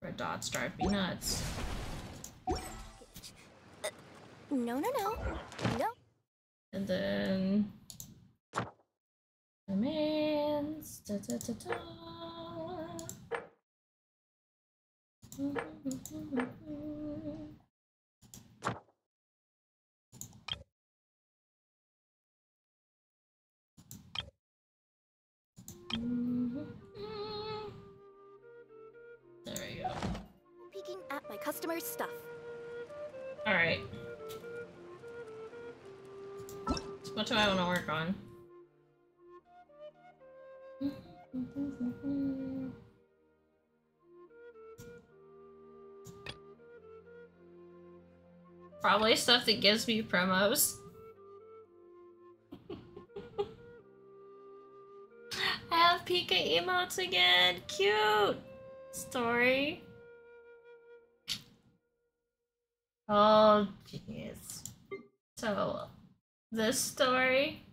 Red dots drive me nuts. No, no, no. No. And then... Commands... Da, da, da, da. There we go. Peeking at my customers' stuff. Alright. So what do I want to work on? Probably stuff that gives me promos. I have Pika emotes again. Cute story. Oh, jeez. So, this story,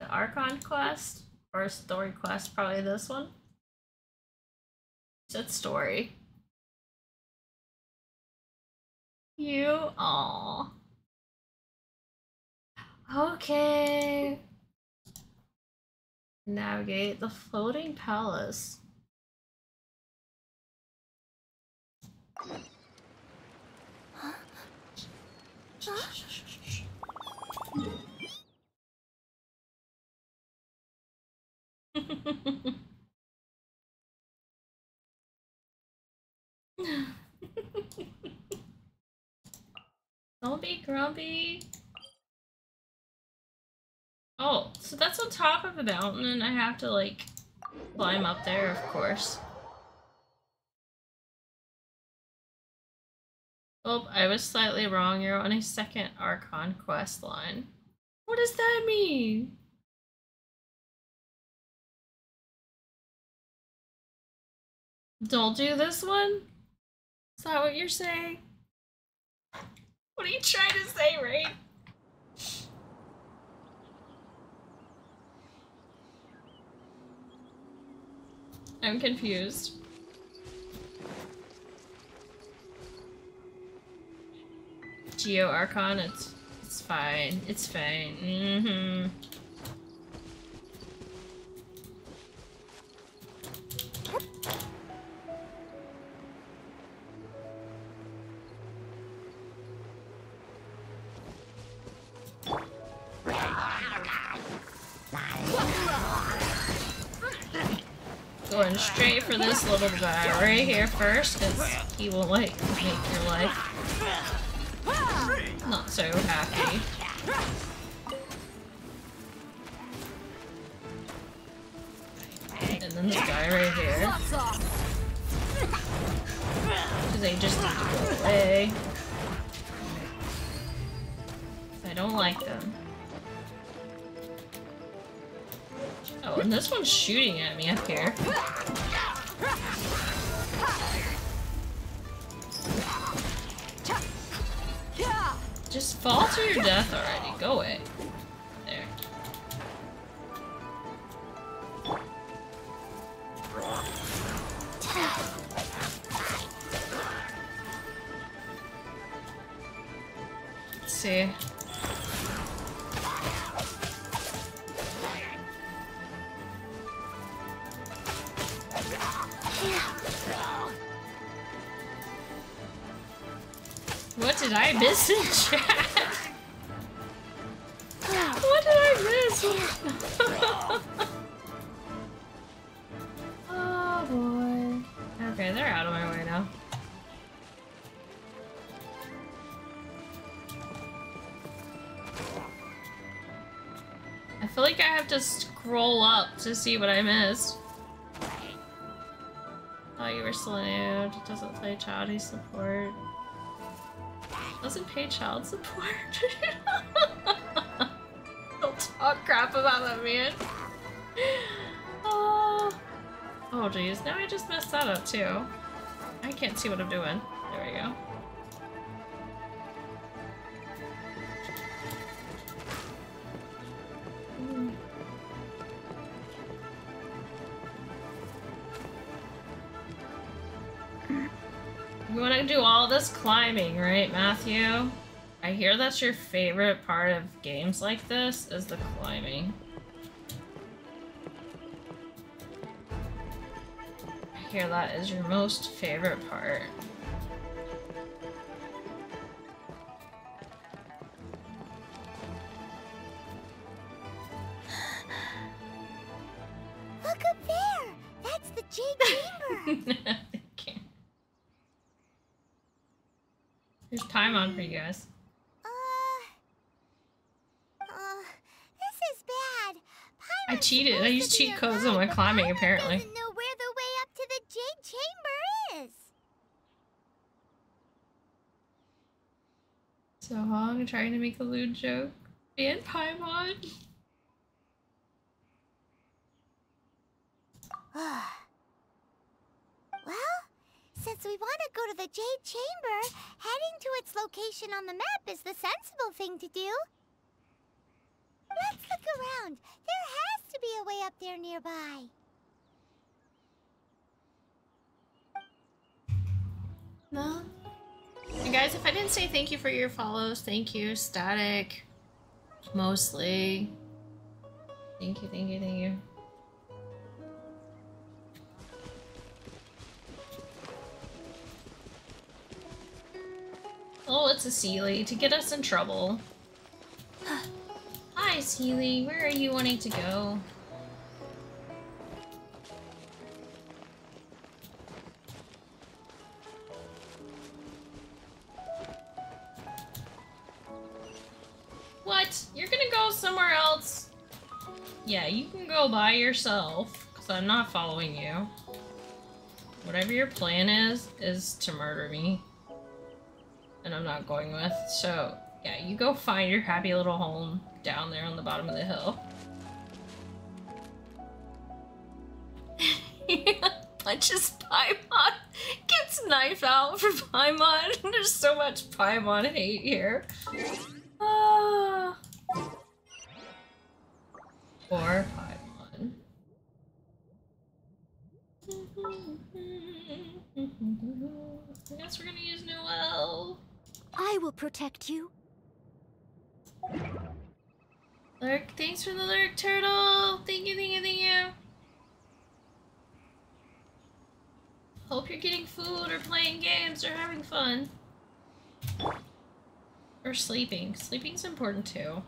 the Archon quest, or story quest, probably this one. It's story. You, aw. Okay. Navigate the floating palace. Don't be grumpy. Oh, so that's on top of a mountain and I have to like climb up there, of course. Oh, I was slightly wrong. You're on a second Archon quest line. What does that mean? Don't do this one? Is that what you're saying? What are you trying to say, Rain? I'm confused. Geo Archon, it's it's fine. It's fine. Mm-hmm. Straight for this little guy right here first, because he will like make your life not so happy. And then this guy right here. Because they just need to go away. I don't like them. Oh, and this one's shooting at me up here. Fall to your death already. Go away. See what I missed. Oh, you were slowed. Doesn't play childy support. Doesn't pay child support. Don't talk crap about that man. Oh, oh geez, now I just messed that up too. I can't see what I'm doing. Climbing, right, Matthew? I hear that's your favorite part of games like this, is the climbing. I hear that is your most favorite part. cheat codes when we're climbing, apparently. Doesn't know where the way up to the Jade Chamber is. So Hong trying to make a lewd joke. And Paimon. well, since we want to go to the Jade Chamber, heading to its location on the map is the sensible thing to do. Let's look around. There to be a way up there nearby. No. And guys, if I didn't say thank you for your follows, thank you. Static. Mostly. Thank you, thank you, thank you. Oh, it's a Seelie to get us in trouble. Hi, Seelie. Where are you wanting to go? What? You're gonna go somewhere else? Yeah, you can go by yourself, because I'm not following you. Whatever your plan is, is to murder me. And I'm not going with, so yeah, you go find your happy little home down there on the bottom of the hill. Punches Paimon, gets knife out for Paimon. There's so much Paimon hate here. Ah. Or Paimon. I guess we're gonna use Noelle. I will protect you. Lurk, thanks for the lurk, turtle. Thank you, thank you, thank you. Hope you're getting food or playing games or having fun. Or sleeping. Sleeping's important too.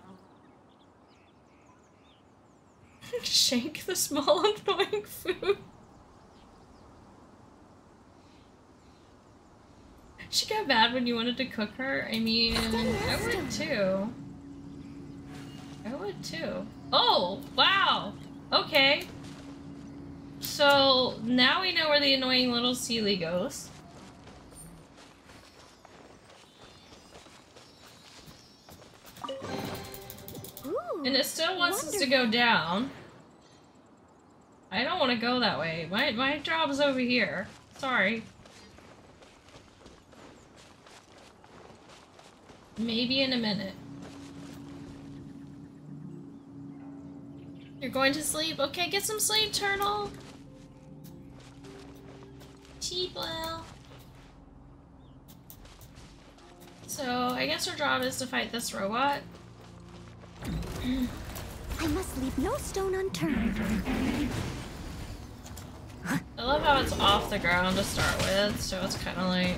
Shank the small annoying food. She got mad when you wanted to cook her. I mean, I would too. I would too. Oh, wow. Okay. So now we know where the annoying little Seelie goes. Ooh, And it still wants us to go down. I don't want to go that way. My my job is over here. Sorry. Maybe in a minute. You're going to sleep? Okay, get some sleep, turtle. Cheap well. So, I guess our job is to fight this robot. I must leave no stone unturned. I love how it's off the ground to start with, so it's kind of like...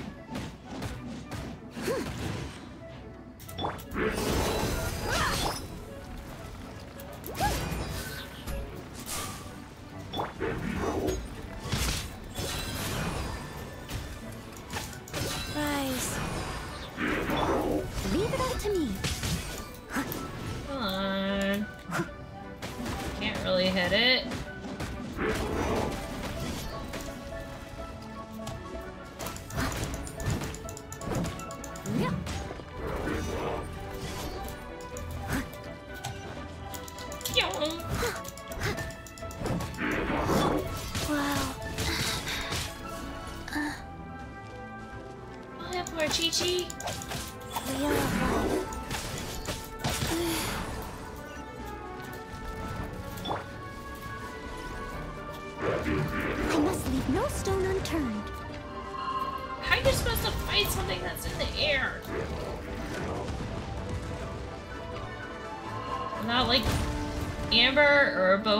to me. Come on. Can't really hit it.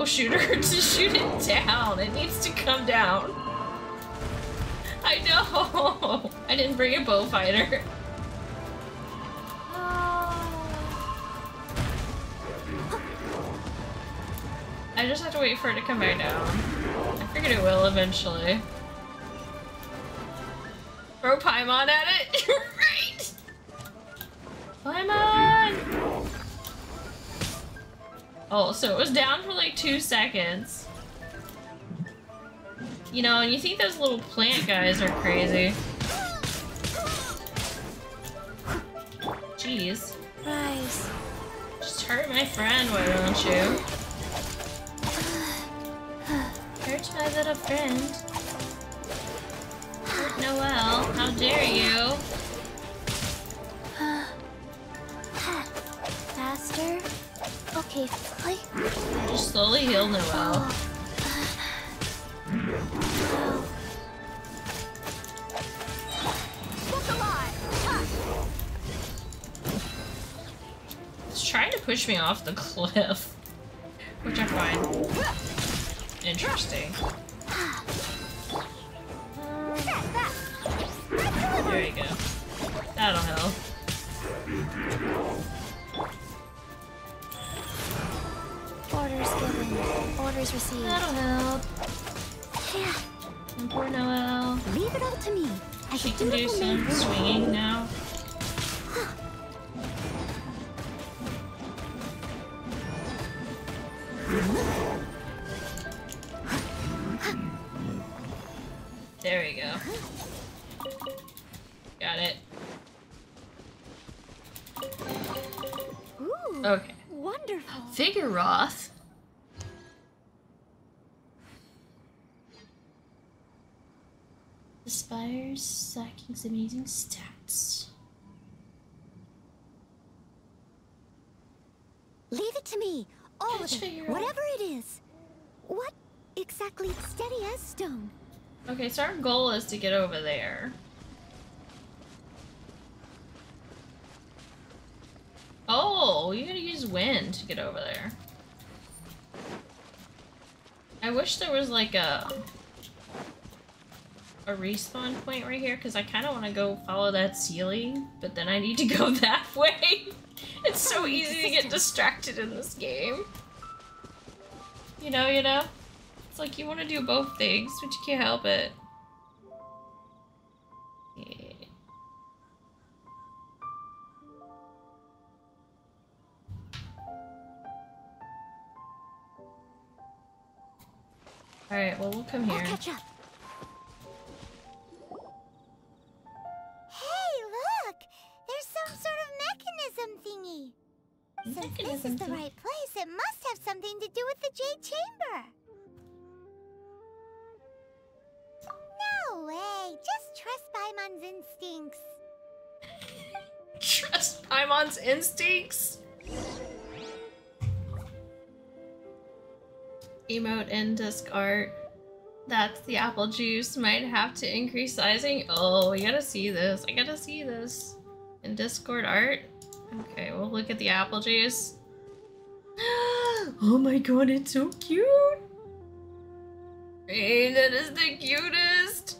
Shooter to shoot it down. It needs to come down. I know. I didn't bring a bow fighter. I just have to wait for it to come back down. I figured it will eventually. Throw Paimon at it? You're right! Paimon! Oh, so it was down for like two seconds. You know, and you think those little plant guys are crazy. Jeez. Rise. Just hurt my friend, why don't you? Hurt my little friend. Hurt Noelle, how dare you? Faster. Okay, play. Just slowly heal Noelle. Alive! It's trying to push me off the cliff. Which I find interesting. There you go. That'll help. Orders given. Orders received. That'll help. Yeah. And poor Noelle. Leave it all to me. I She can can do some swinging now. There we go. Got it. Ooh, Okay. Wonderful. Vigoroth. The Spire's Sacking's amazing stats. Leave it to me. All Let's of it. Whatever it is. What exactly steady as stone? Okay, so our goal is to get over there. Oh, you gotta use wind to get over there. I wish there was like a a respawn point right here because I kind of want to go follow that ceiling, but then I need to go that way. It's so easy to get distracted in this game. You know, you know? It's like you want to do both things, but you can't help it. Well, we'll I'll catch up. Hey, look! There's some sort of mechanism thingy. Since this is the right place, it must have something to do with the Jade Chamber. No way! Just trust Paimon's instincts. Trust Paimon's instincts? Emote and disc art. That's the apple juice. Might have to increase sizing. Oh, we gotta see this. I gotta see this. In Discord art? Okay, we'll look at the apple juice. oh my god, it's so cute! Hey, that is the cutest!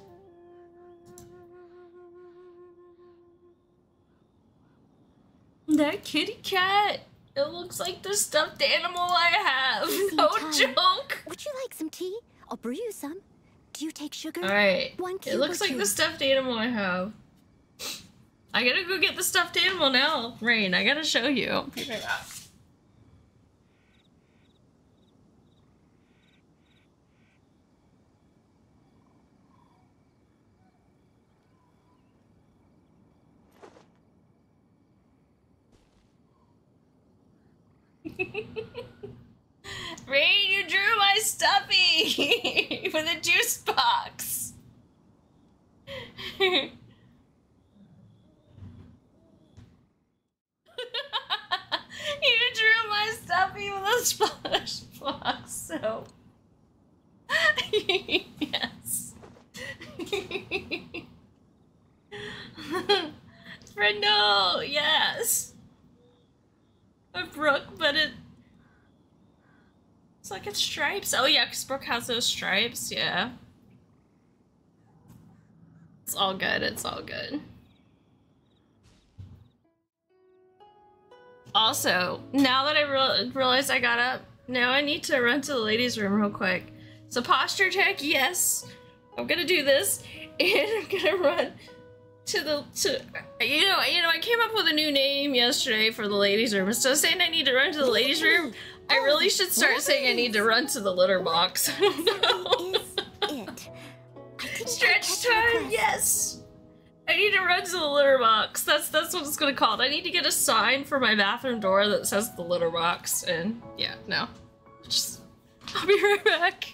That kitty cat! It looks like the stuffed animal I have! No joke! Would you like some tea? I'll brew you some. Do you take sugar? Alright. One It looks like two? the stuffed animal I have. I gotta go get the stuffed animal now, Rain. I gotta show you. Rain, you drew my stuffy with a juice box. you drew my stuffy with a splash box, so yes. Brindle, yes. A brook, but it it's like it's stripes. Oh yeah, because Brooke has those stripes, yeah. It's all good, it's all good. Also, now that I real realize I got up, now I need to run to the ladies' room real quick. So posture check, yes. I'm gonna do this, and I'm gonna run to the to you know you know I came up with a new name yesterday for the ladies' room. Of saying I need to run to the ladies' room, I oh, really should start saying I need to run to the litter box. I don't know. Is it? I Stretch time, yes. I need to run to the litter box. That's that's what it's gonna call it. I need to get a sign for my bathroom door that says the litter box. And yeah, no, just I'll be right back.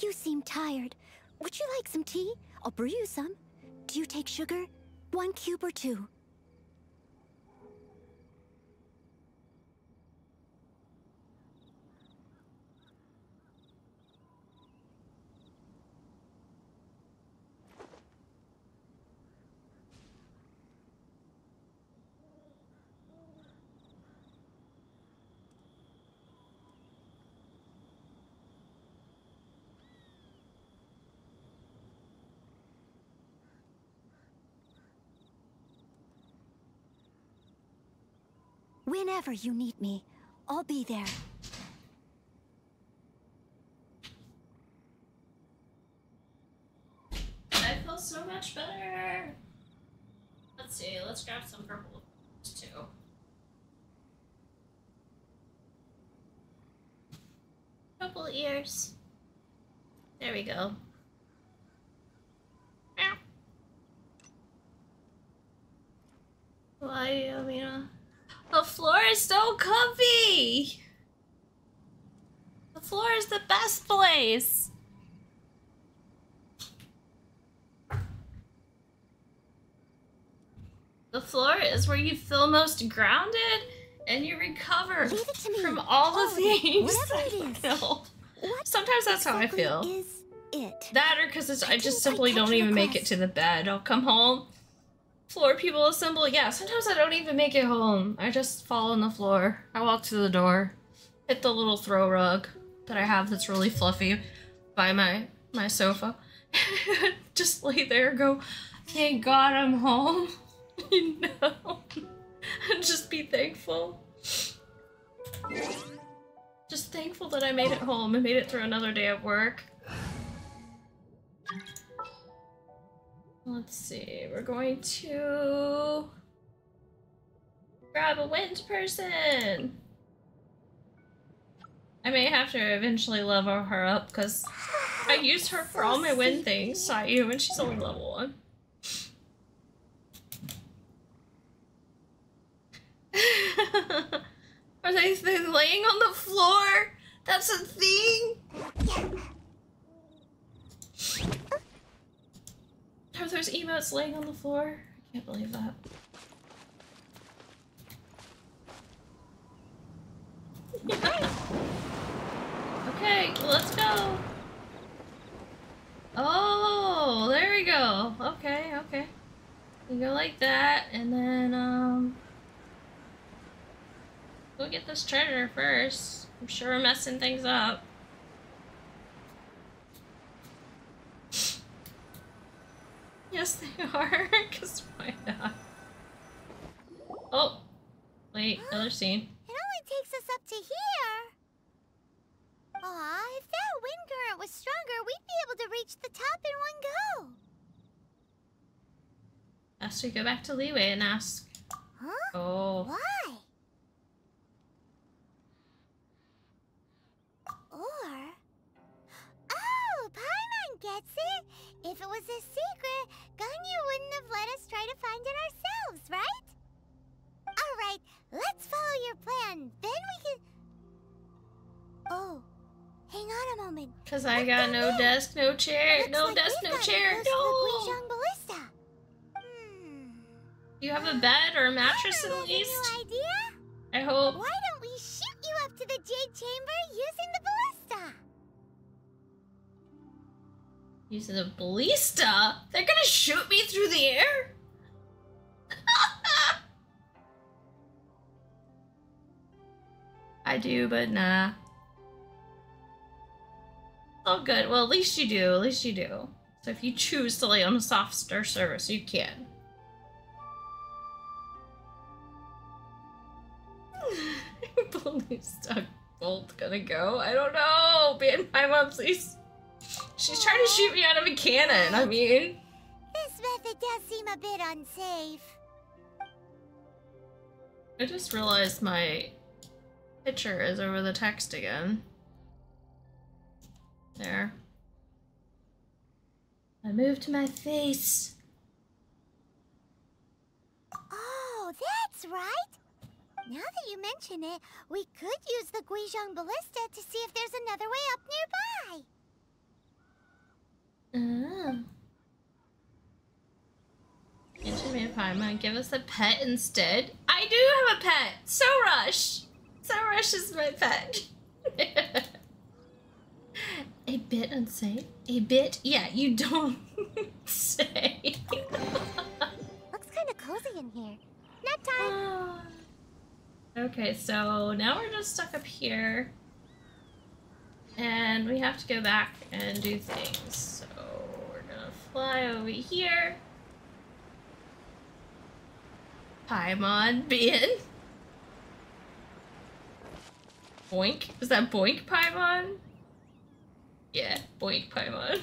You seem tired. Would you like some tea? I'll brew you some. Do you take sugar? One cube or two? Whenever you need me, I'll be there. I feel so much better. Let's see, let's grab some purple too. Purple ears. There we go. Why, uh, the floor is so comfy! The floor is the best place! The floor is where you feel most grounded and you recover Leave it to me. from all the it, things whatever that it is. killed. Sometimes that's how I feel. Is it? That or because I just simply don't even make it to the bed. I'll come home, floor people assemble. Yeah, sometimes I don't even make it home. I just fall on the floor. I walk to the door, hit the little throw rug that I have that's really fluffy by my my sofa. just lay there, and go, thank God I'm home. you know, and just be thankful. Just thankful that I made it home and made it through another day of work. Let's see, we're going to grab a wind person. I may have to eventually level her up because I used her for all my wind things, saw you, and she's only level one. Are they laying on the floor? That's a thing? Are those emotes laying on the floor? I can't believe that. okay, let's go. Oh, there we go. Okay, okay. You go like that, and then, um... Go get this treasure first. I'm sure we're messing things up. Yes, they are. Because why not? Oh, wait, another scene. It only takes us up to here. Aw, if that wind current was stronger, we'd be able to reach the top in one go. Has to go back to Liyue and ask. Huh? Oh, Why? Or... Oh, Paimon gets it! If it was a secret, Ganyu wouldn't have let us try to find it ourselves, right? Alright, let's follow your plan. Then we can... Oh, hang on a moment. because I got no desk, no chair, Looks no like desk, no chair, no. the Guizhong Ballista. Hmm. You have a bed or a mattress at least? I hope. Why don't we shoot you up to the Jade Chamber using the ballista? Using a ballista? They're gonna shoot me through the air? I do, but nah. Oh, good. Well, at least you do. At least you do. So if you choose to lay on a soft star service, you can. Ballista bolt gonna go? I don't know. Ban my mom, please. She's trying to shoot me out of a cannon. I mean, This method does seem a bit unsafe. I just realized my picture is over the text again. There. I moved my face. Oh, that's right. Now that you mention it, we could use the Guizhong Ballista to see if there's another way up nearby. Ah. Ancient Man Paimon, give us a pet instead. I do have a pet! So Rush! So Rush is my pet. a bit unsafe? A bit? Yeah, you don't say. Looks kind of cozy in here. Nap time. okay, so now we're just stuck up here. And we have to go back and do things. So we're gonna fly over here. Paimon being. Boink? Is that Boink Paimon? Yeah, Boink Paimon.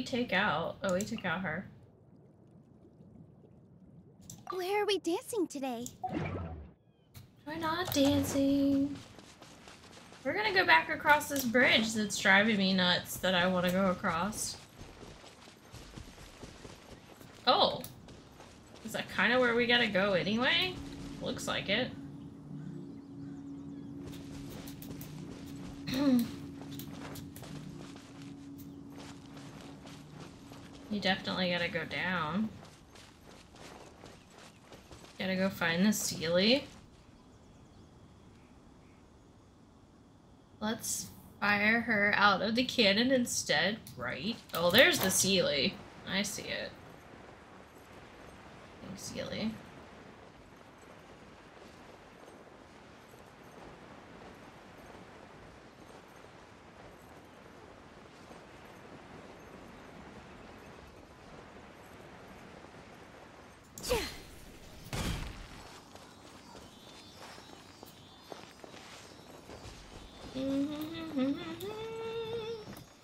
We take out? Oh, we took out her. Where are we dancing today? We're not dancing. We're gonna go back across this bridge that's driving me nuts that I want to go across. Oh. Is that kind of where we gotta go anyway? Looks like it. you definitely gotta go down. Gotta go find the Seelie. Let's fire her out of the cannon instead, right? Oh, there's the Seelie. I see it. Big Seelie.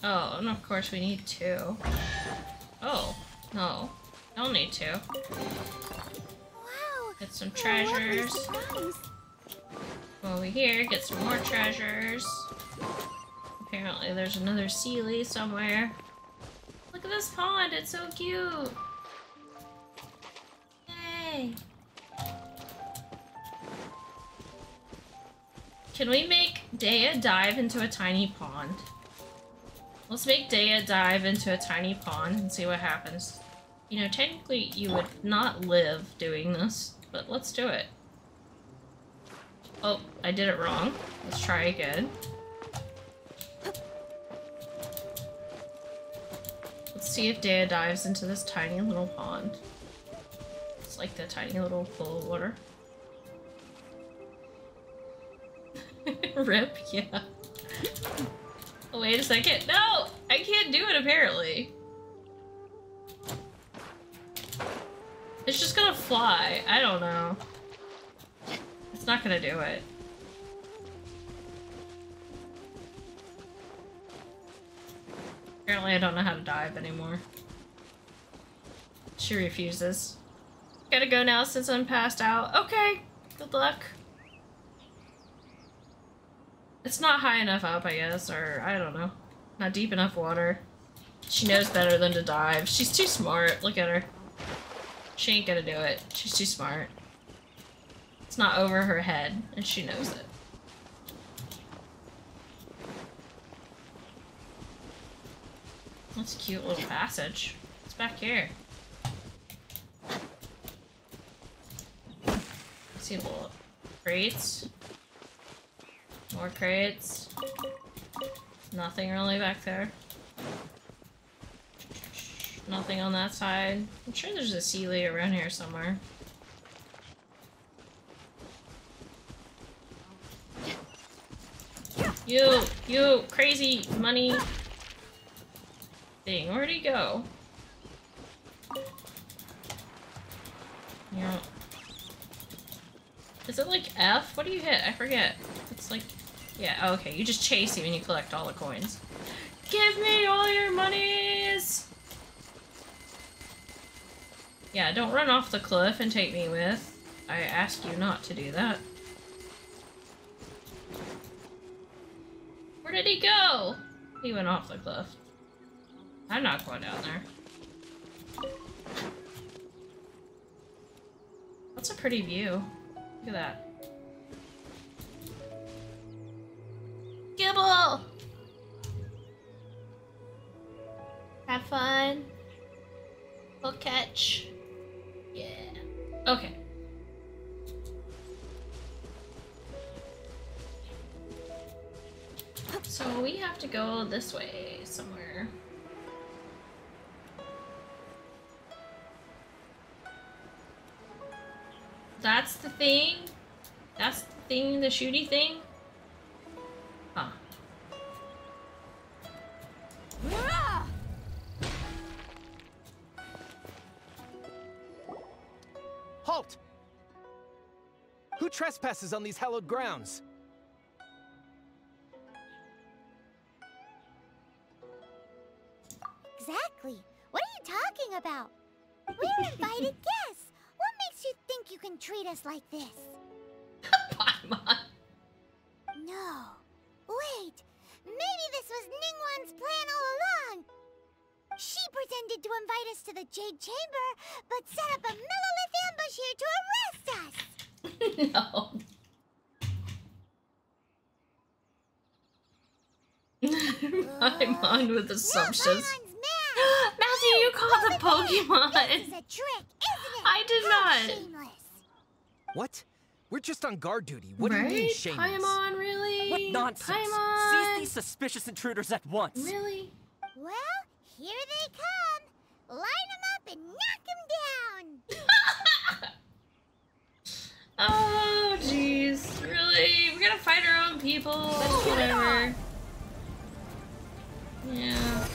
Oh, and of course we need two. Oh, no. Don't need two. Wow. Get some what a lovely treasures. Go over here, get some more treasures. Apparently there's another Seelie somewhere. Look at this pond, it's so cute! Yay! Can we make Dehya dive into a tiny pond? Let's make Dehya dive into a tiny pond and see what happens. You know, technically you would not live doing this, but let's do it. Oh, I did it wrong. Let's try again. Let's see if Dehya dives into this tiny little pond. It's like the tiny little pool of water. Rip, yeah. Wait a second. No! I can't do it apparently. It's just gonna fly. I don't know. It's not gonna do it. Apparently I don't know how to dive anymore. She refuses. Gotta go now since I'm passed out. Okay, good luck. It's not high enough up, I guess, or I don't know. Not deep enough water. She knows better than to dive. She's too smart. Look at her. She ain't gonna do it. She's too smart. It's not over her head, and she knows it. That's a cute little passage. It's back here. See little crates. More crates. Nothing really back there. Nothing on that side. I'm sure there's a sea Seelie around here somewhere. You, you crazy money thing. Where'd he go? Yeah. Is it like F? What do you hit? I forget. It's like, yeah, oh, okay. You just chase him and you collect all the coins. Give me all your monies! Yeah, don't run off the cliff and take me with. I ask you not to do that. Where did he go? He went off the cliff. I'm not going down there. That's a pretty view. Look at that. Gibble! Have fun. We'll catch. Yeah. Okay. So we have to go this way somewhere. Thing? That's the thing, the shooty thing? Huh. Halt! Who trespasses on these hallowed grounds? Treat us like this? Paimon. No. Wait. Maybe this was Ningguang's plan all along. She pretended to invite us to the Jade Chamber, but set up a Millilith ambush here to arrest us. no. Paimon uh, with assumptions. Matthew, you called the Pokemon. This is a trick, isn't it? I did How not. Shameless. What? We're just on guard duty. What do you mean right? shameless? Paimon, really? What nonsense! Paimon! Seize these suspicious intruders at once! Really? Well, here they come. Line them up and knock them down. Oh, jeez. Really? We're gonna fight our own people? Whatever. Yeah.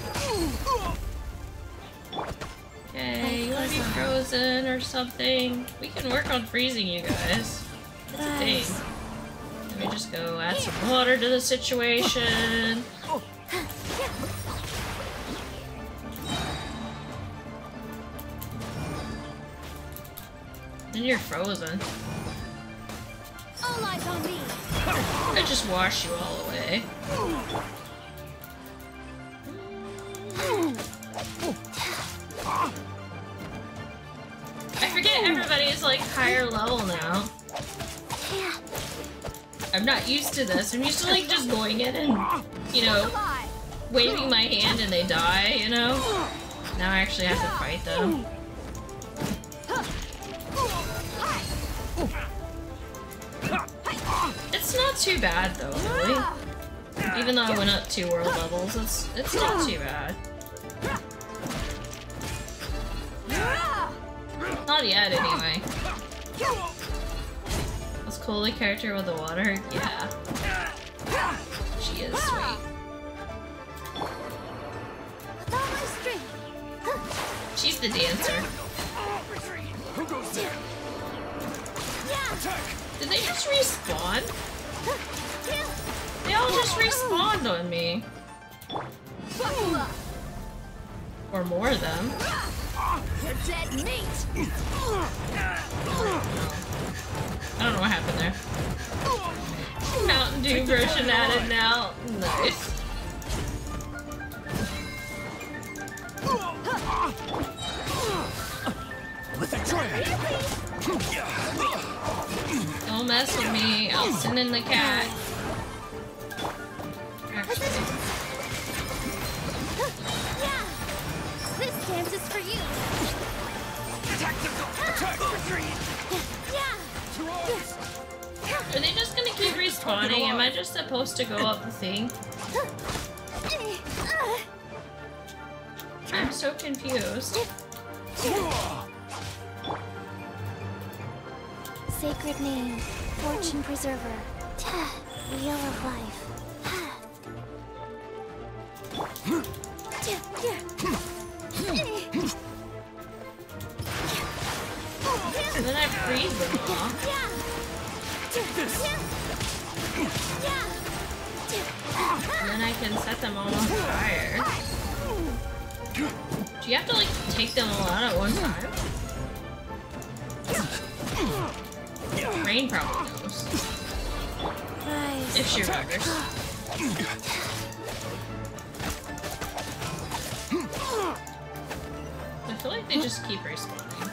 Okay, you wanna be frozen or something? We can work on freezing you guys. That's a thing. Let me just go add some water to the situation. Then you're frozen. All eyes on me. I just wash you all away. Hmm. I forget everybody is like higher level now. I'm not used to this. I'm used to like just going in and, you know, waving my hand and they die, you know? Now I actually have to fight them. It's not too bad though, really. Even though I went up two world levels, it's it's not too bad. Not yet, anyway. Let's cool the character with the water. Yeah, she is sweet. She's the dancer. Who goes! Did they just respawn? They all just respawned on me. Or more of them. You're dead meat. I don't know what happened there. Mountain Dew version added now. Nice. With a! Don't mess with me. I'll send in the cat. Actually, This dance is for you. Tactical attack! Retreat! Yeah. Are they just gonna keep respawning? Am I just supposed to go up the thing? I'm so confused. Sacred name, fortune preserver, wheel of life. Then I freeze them off. And then I can set them all on fire. Do you have to like take them all out at one time? Rain probably knows. If she remembers. I feel like they just keep respawning.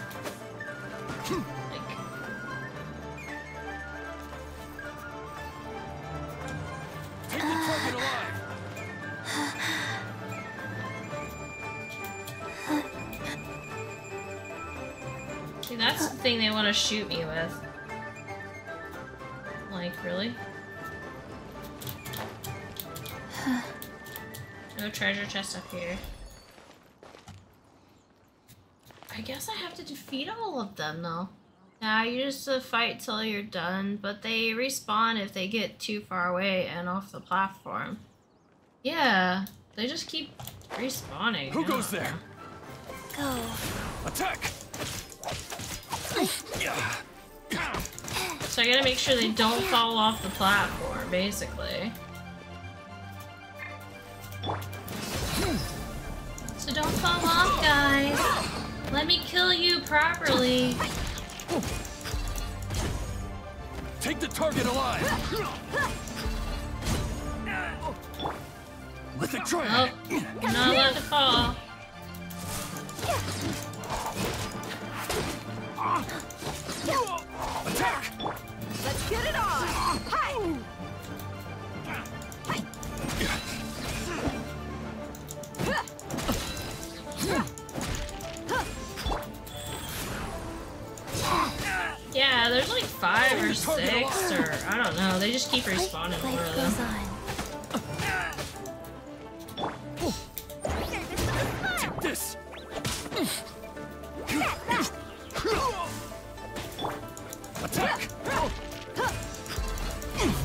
that's the thing they want to shoot me with. Like, really? No treasure chest up here. Guess I have to defeat all of them, though. Now you just uh, fight till you're done, but they respawn if they get too far away and off the platform. Yeah, they just keep respawning. Who goes there? know. Go. Attack! So I gotta make sure they don't fall off the platform, basically. So don't fall off, guys. Let me kill you properly. Take the target alive! With the Oh! I'm not allowed to fall. Attack! Let's get it on! Hi! There's like five or six, or I don't know. They just keep respawning more of them. this! Attack!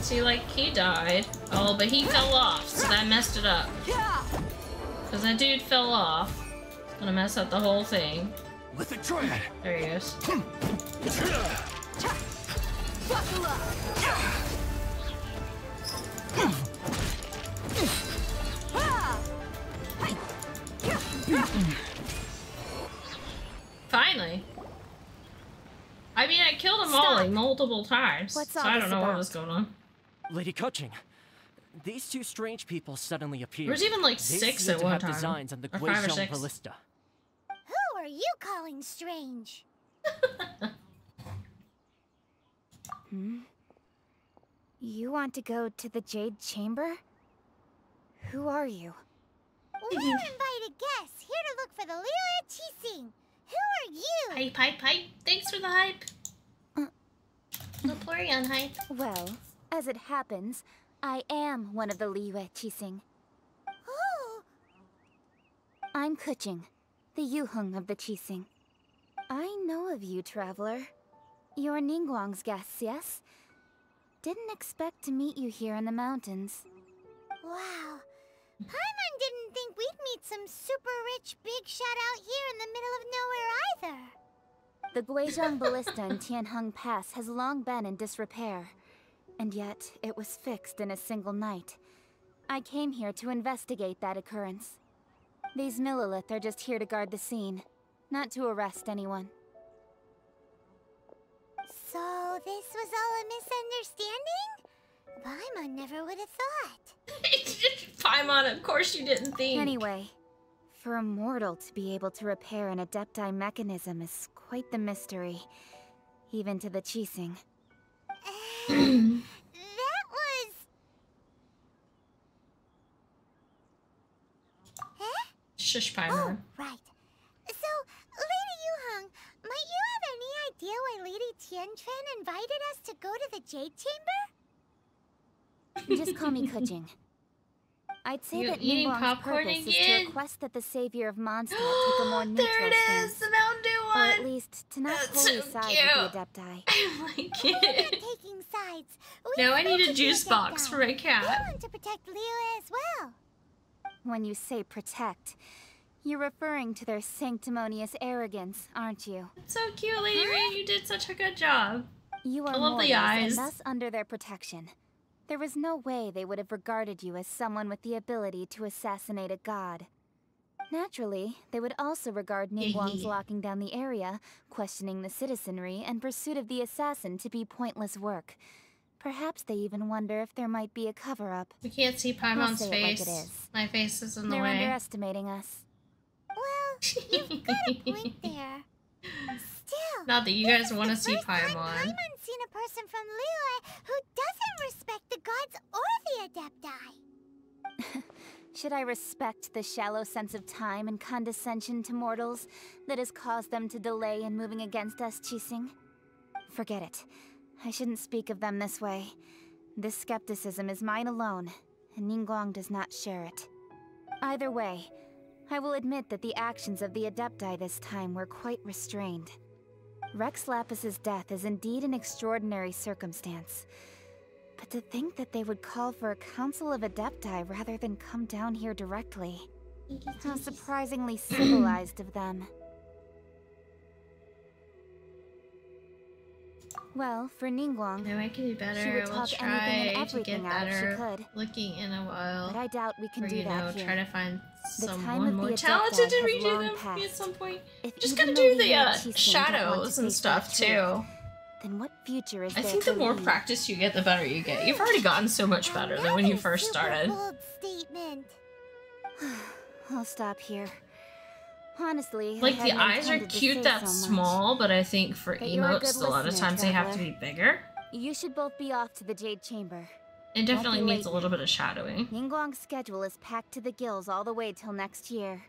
See, like, he died. Oh, but he fell off, so that messed it up. Yeah! Because that dude fell off. It's gonna mess up the whole thing. With the triad! There he goes. Buckle up! Finally. I mean, I killed him all like multiple times. What's so I don't know what was going on. Lady Keqing, these two strange people suddenly appeared. There's even like They six seem at to one have time. designs on the Or five or six. Ballista. Who are you calling strange? hmm? You want to go to the Jade Chamber? Who are you? We're invited guests here to look for the Liyue Qixing. Who are you? Hype, hype, hype. Thanks for the hype. Uh. Vaporeon hype. Well, as it happens, I am one of the Liyue Qixing. Oh, I'm Keqing, the Yuheng of the Qixing. I know of you, traveler. You're Ningguang's guests, yes? Didn't expect to meet you here in the mountains. wow. Paimon didn't think we'd meet some super rich big shot out here in the middle of nowhere either. The Guizhong Ballista in Tianheng Pass has long been in disrepair, and yet it was fixed in a single night. I came here to investigate that occurrence. These Millilith are just here to guard the scene, not to arrest anyone. So this was all a misunderstanding? Paimon never would have thought. Paimon, of course you didn't think. Anyway, for a mortal to be able to repair an Adepti mechanism is quite the mystery, even to the Qixing. that was... Huh? Shush, Oh, right. So, Lady Yuheng, might you have why Lady Tianquan invited us to go to the Jade Chamber? Just call me Keqing. I'd say You that Ningguang's popcorn purpose is to request that the savior of Mondstadt take a more neutral there it stance. is, the Mountain Dew Or one. at least to not That's wholly so side with the Adepti. I like it. taking sides. We Now I need a juice box for my cat. We want to protect Liyue as well. When you say protect, you're referring to their sanctimonious arrogance, aren't you? So cute, Lady Rain. You did such a good job. You are I love the eyes. and thus under their protection. There was no way they would have regarded you as someone with the ability to assassinate a god. Naturally, they would also regard Ningguang's locking down the area, questioning the citizenry, and pursuit of the assassin to be pointless work. Perhaps they even wonder if there might be a cover-up. We can't see Paimon's like face. is. My face is in the way. They're underestimating us. You've got a point there. Still, Not that you guys want to see Paimon. Paimon's seen a person from Liyue who doesn't respect the gods or the Adepti. Should I respect the shallow sense of time and condescension to mortals that has caused them to delay in moving against us, Qixing? Forget it. I shouldn't speak of them this way. This skepticism is mine alone, and Ningguang does not share it. Either way, I will admit that the actions of the Adepti this time were quite restrained. Rex Lapis's death is indeed an extraordinary circumstance. But to think that they would call for a council of Adepti rather than come down here directly. How surprisingly civilized of them. Well, for Ningguang, No, I can do better. She would talk anything and try to everything get out if she better could. looking in a while. but I doubt we can or, do you that know, here. try to find The time someone more talented to redo them me at passed. some point. If Just though do the uh, Qixing don't want to shadows and stuff truth, too. Then what future is I think the more practice you get, the better you get. You've already gotten so much better than when you first started. I'll stop here. Honestly, Like the eyes are cute say that's so small, but I think for But you're a emotes, a lot of listener, times they have to be bigger. You should both be off to the Jade Chamber. It definitely needs a little bit of shadowing. Ningguang's schedule is packed to the gills all the way till next year.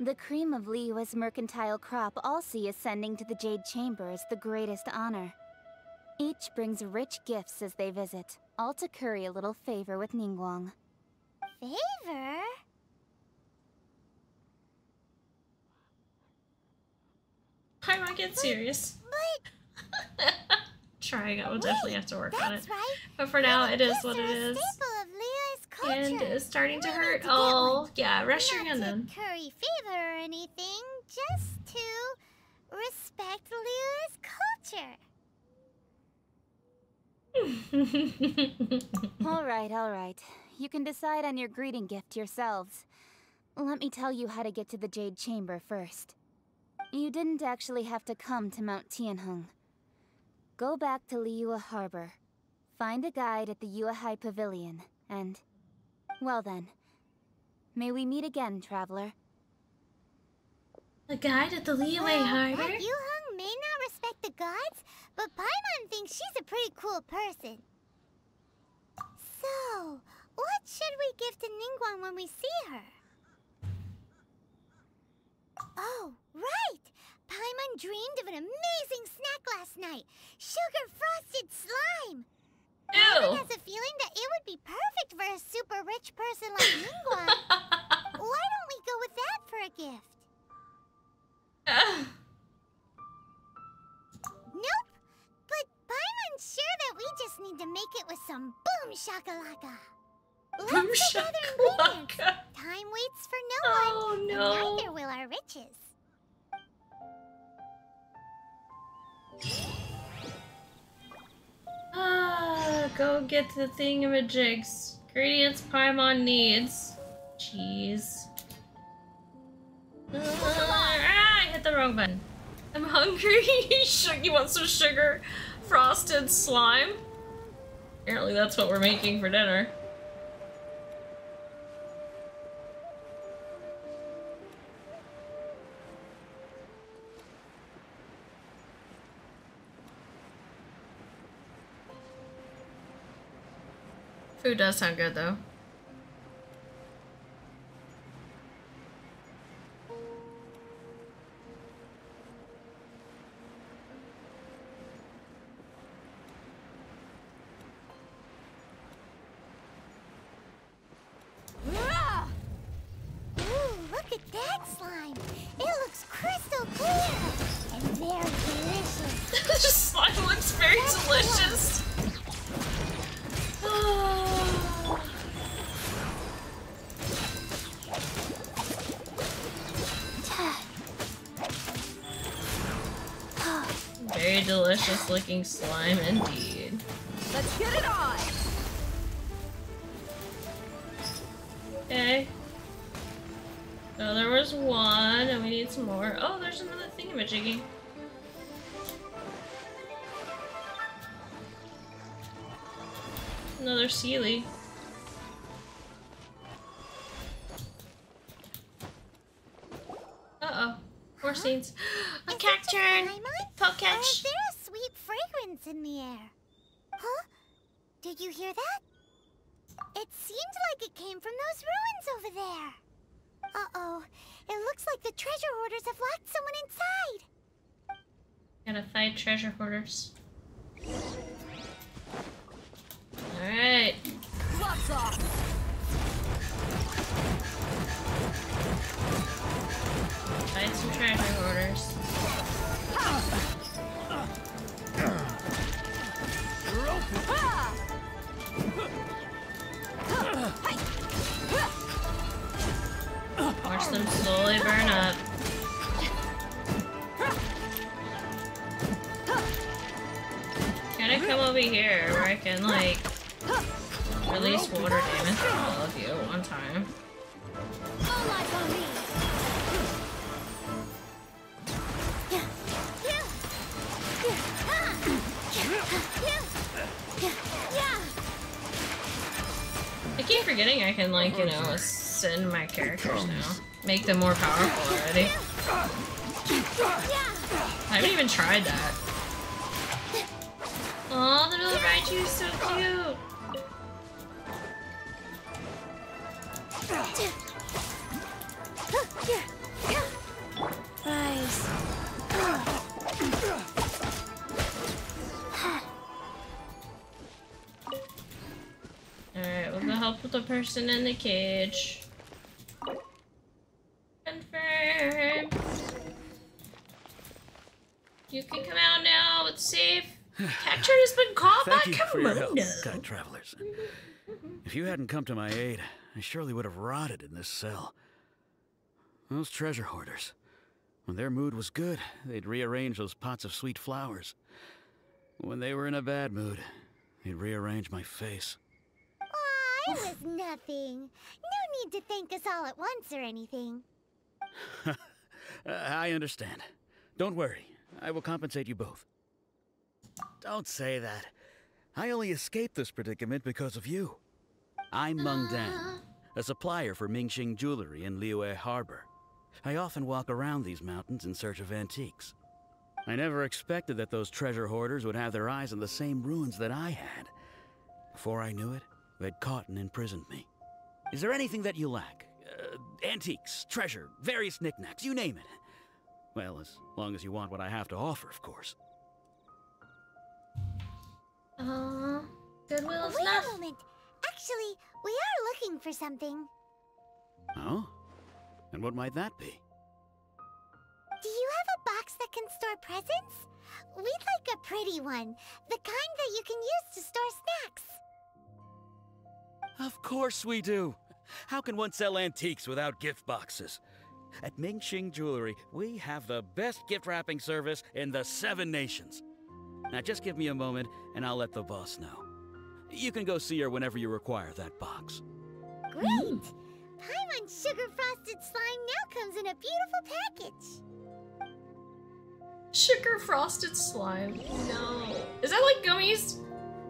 The cream of Liyue's mercantile crop all see ascending to the Jade Chamber is the greatest honor. Each brings rich gifts as they visit, all to curry a little favor with Ningguang. Favor? Might get serious. Trying, I will definitely have to work on it. But for now, it is what it is. And it's starting to hurt. Oh, yeah, rest your hand then. curry favor or anything, just to respect Liyue's culture. Alright, alright. You can decide on your greeting gift yourselves. Let me tell you how to get to the Jade Chamber first. You didn't actually have to come to Mount Tianheng. Go back to Liyue Harbor. Find a guide at the Yuehai Pavilion, and... Well then. May we meet again, traveler. A guide at the Liyue Well, Harbor? Pat Yuheng may not respect the gods, but Paimon thinks she's a pretty cool person. So, what should we give to Ningguang when we see her? Oh, right! Paimon dreamed of an amazing snack last night. Sugar frosted slime. Paimon Ew! has a feeling that it would be perfect for a super rich person like Ningguang. Why don't we go with that for a gift? Nope. But Paimon's sure that we just need to make it with some boom shakalaka. Let's Boom go gather ingredients. shakalaka. Time waits for no one. Oh and no. Neither will our riches. Ah, go get the thingamajigs. Ingredients Paimon needs. Cheese. Ah, I hit the wrong button. I'm hungry. You want some sugar frosted slime? Apparently that's what we're making for dinner. Food does sound good though. Delicious looking slime indeed. Let's get it on! Okay. So there was one, and we need some more. Oh, there's another thingamajiggy. Another Seelie. Uh-oh. More scenes. A Is it cat turn! Paimon? Or Pokecatch! there a sweet fragrance in the air? Huh? Did you hear that? It seemed like it came from those ruins over there. Uh-oh. It looks like the treasure hoarders have locked someone inside. Gotta fight treasure hoarders. Alright. Gloves off. Find some treasure hoarders. Watch them slowly burn up. Gotta come over here where I can like release water damage on all of you at one time. I keep forgetting I can like, you know, ascend my characters now. Make them more powerful already. I haven't even tried that. Aw, the little Raichu is so cute! Rise. Alright, we'll go help with the person in the cage. Confirm. You can come out now. It's safe. Catcher has been caught by Thank you for your help, Komodo. kind travelers. If you hadn't come to my aid, I surely would have rotted in this cell. Those treasure hoarders. When their mood was good, they'd rearrange those pots of sweet flowers. When they were in a bad mood, they'd rearrange my face. Aw, it was nothing. No need to thank us all at once or anything. Uh, I understand. Don't worry. I will compensate you both. Don't say that. I only escaped this predicament because of you. I'm Meng Dan, a supplier for Mingxing Jewelry in Liyue Harbor. I often walk around these mountains in search of antiques. I never expected that those treasure hoarders would have their eyes on the same ruins that I had. Before I knew it, they'd caught and imprisoned me. Is there anything that you lack? Uh, antiques, treasure, various knickknacks, you name it. Well, as long as you want what I have to offer, of course. Aw, Goodwill is Wait not. a moment. Actually, we are looking for something. Oh? And what might that be? Do you have a box that can store presents? We'd like a pretty one. The kind that you can use to store snacks. Of course we do. How can one sell antiques without gift boxes? At Mingxing Jewelry, we have the best gift wrapping service in the Seven Nations. Now just give me a moment and I'll let the boss know. You can go see her whenever you require that box. Great! Paimon Sugar Frosted Slime now comes in a beautiful package. Sugar frosted slime. No. Is that like gummies?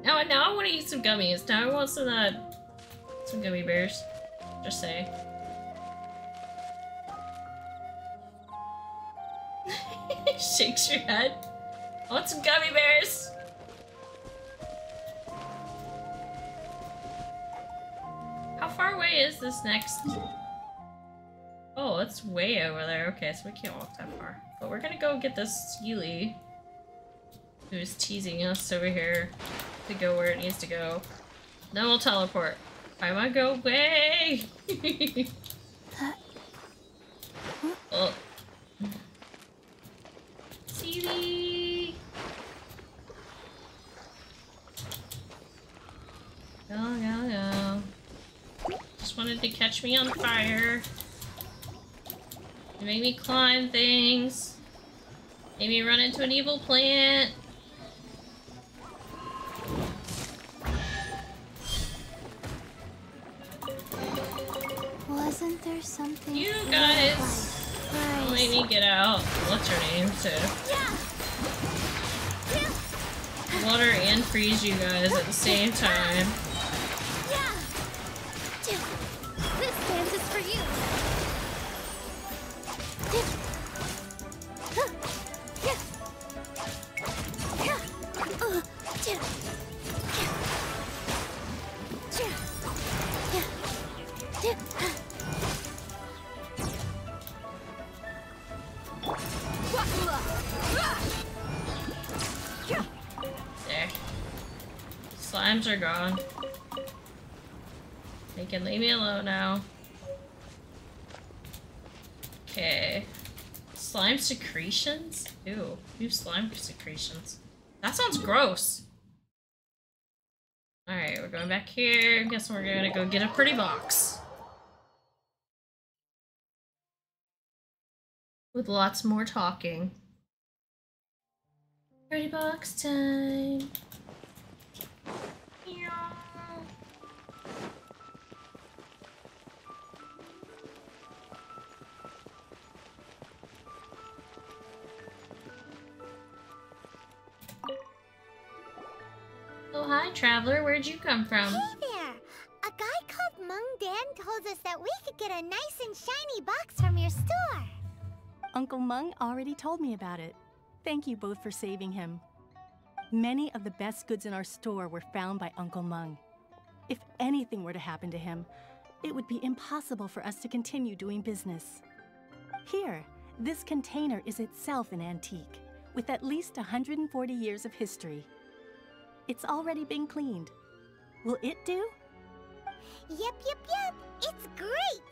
Now, now I want to eat some gummies. Now I want some uh, some gummy bears. Just say. Shakes your head. I want some gummy bears. How far away is this next? Oh, it's way over there. Okay, so we can't walk that far. But we're gonna go get this Seelie. Who's teasing us over here to go where it needs to go. Then we'll teleport. I might go away! oh. Seelie! Go, go, go. Just wanted to catch me on fire. You make me climb things. Made me run into an evil plant. Don't me get out. What's your name? To water and freeze you guys at the same time. Can leave me alone now. Okay. Slime secretions? Ew. New slime secretions. That sounds gross. Alright, we're going back here. Guess we're gonna go get a pretty box. With lots more talking. Pretty box time. Hi, traveler. Where'd you come from? Hey there! A guy called Mung Dan told us that we could get a nice and shiny box from your store. Uncle Mung already told me about it. Thank you both for saving him. Many of the best goods in our store were found by Uncle Mung. If anything were to happen to him, it would be impossible for us to continue doing business. Here, this container is itself an antique, with at least 140 years of history. It's already been cleaned. Will it do? Yep, yep, yep! It's great!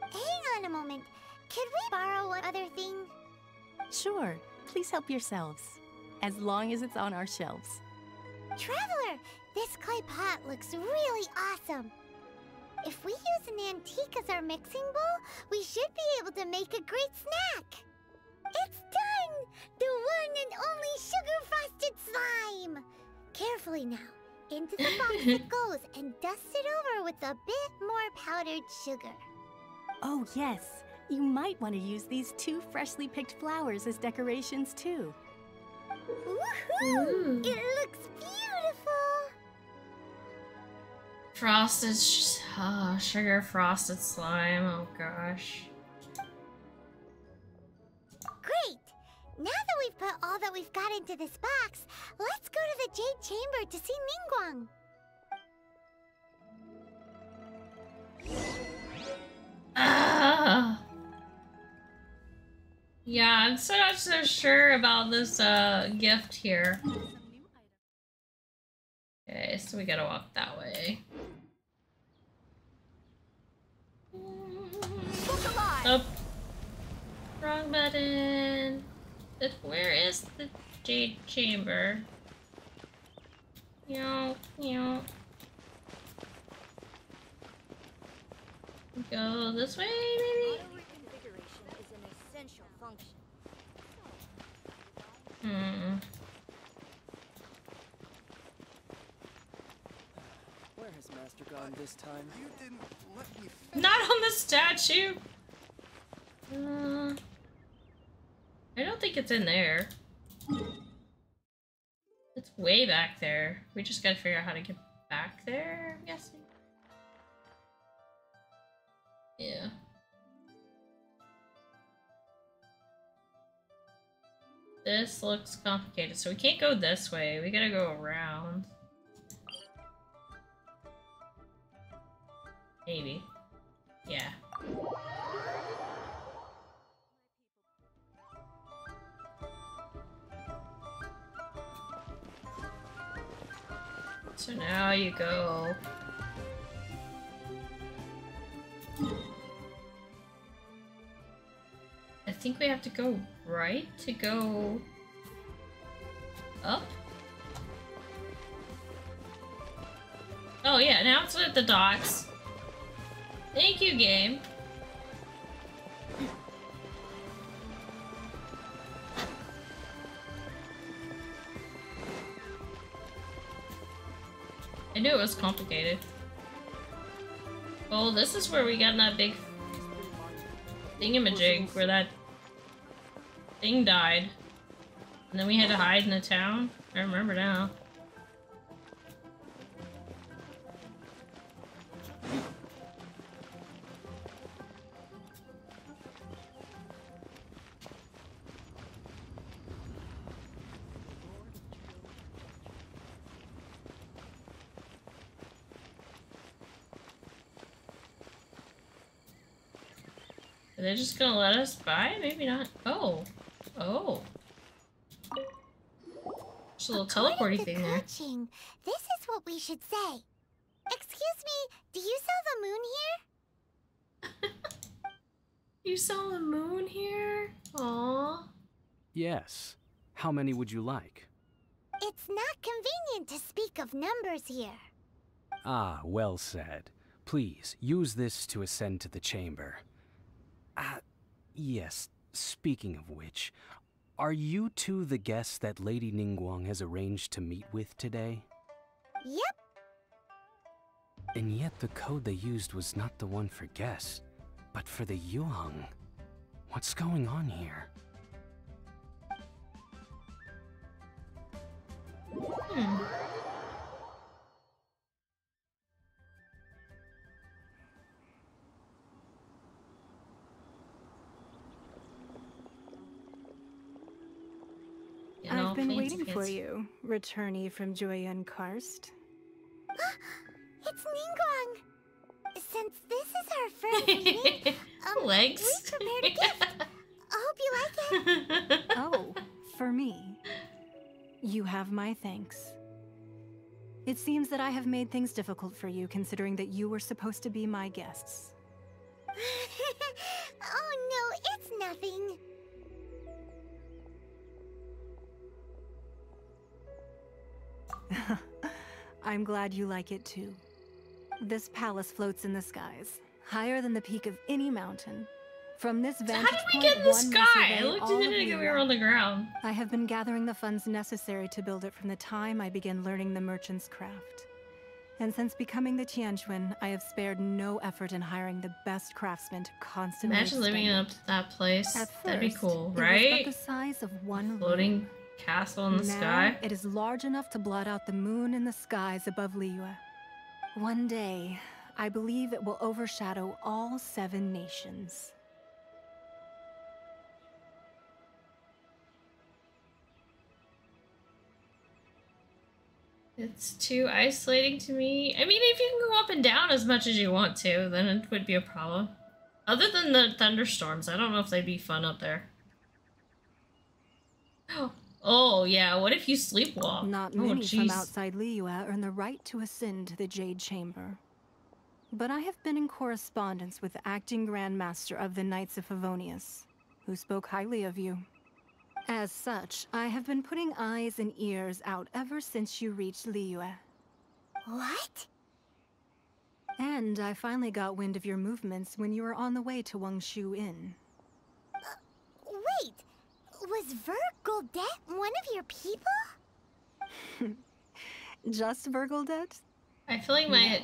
Hang on a moment. Could we borrow one other thing? Sure, please help yourselves, as long as it's on our shelves. Traveler, this clay pot looks really awesome. If we use an antique as our mixing bowl, we should be able to make a great snack. It's done! The one and only sugar-frosted slime! Carefully now. Into the box it goes and dust it over with a bit more powdered sugar. Oh, yes. You might want to use these two freshly picked flowers as decorations, too. Woohoo! Ooh. It looks beautiful! Frosted, sh ah, oh, sugar frosted slime. Oh gosh. Now that we've put all that we've got into this box, let's go to the Jade Chamber to see Ningguang. Ah. Yeah, I'm so not so sure about this uh gift here. Okay, so we gotta walk that way. Oh, wrong button. It, where is the jade chamber? Meow, meow. Go this way, maybe? Auto-reconfiguration is an essential function. Hmm. Where has Master gone this time? You didn't let me Not on the statue! Uh, I don't think it's in there. It's way back there. We just gotta figure out how to get back there, I'm guessing. Yeah. This looks complicated, so we can't go this way. We gotta go around. Maybe. Yeah. You go. I think we have to go right to go up. Oh yeah, now it's at the docks. Thank you, game. Knew it was complicated. Oh, this is where we got that big thingamajig where that thing died. And then we had to hide in the town. I remember now. Are they just gonna let us by? Maybe not. Oh. Oh. There's a little teleporty According to thing there. Keqing, this is what we should say. Excuse me, do you sell the moon here? You saw the moon here? Aww. Yes. How many would you like? It's not convenient to speak of numbers here. Ah, well said. Please, use this to ascend to the chamber. Ah, yes, speaking of which, are you two the guests that Lady Ningguang has arranged to meet with today? Yep. And yet the code they used was not the one for guests, but for the Yuheng. What's going on here? Hmm. Waiting for you, returnee from Jueyun Karst. It's Ningguang. Since this is our first meeting, um, Legs. we prepared a gift. I hope you like it. oh, for me. You have my thanks. It seems that I have made things difficult for you, considering that you were supposed to be my guests. oh no, it's nothing. I'm glad you like it too. This palace floats in the skies, higher than the peak of any mountain. From this So vantage how did we point, get in the sky? I looked at it and we were on the ground. I have been gathering the funds necessary to build it from the time I began learning the merchant's craft. And since becoming the Tianquan, I have spared no effort in hiring the best craftsmen to constantly Imagine living to that place. At That'd be first, cool, it was right? the size of one Floating room. Castle in the now, sky. It is large enough to blot out the moon in the skies above Liyue. One day, I believe it will overshadow all seven nations. It's too isolating to me. I mean, if you can go up and down as much as you want to, then it would be a problem. Other than the thunderstorms, I don't know if they'd be fun up there. Oh, Oh, yeah, what if you sleepwalk? Not oh, many from jeez. outside Liyue earn the right to ascend to the Jade Chamber. But I have been in correspondence with the acting Grand Master of the Knights of Favonius, who spoke highly of you. As such, I have been putting eyes and ears out ever since you reached Liyue. What? And I finally got wind of your movements when you were on the way to Wangshu Inn. Uh, wait, was Verr Goldet one of your people? Just Virgildet? I feel like my.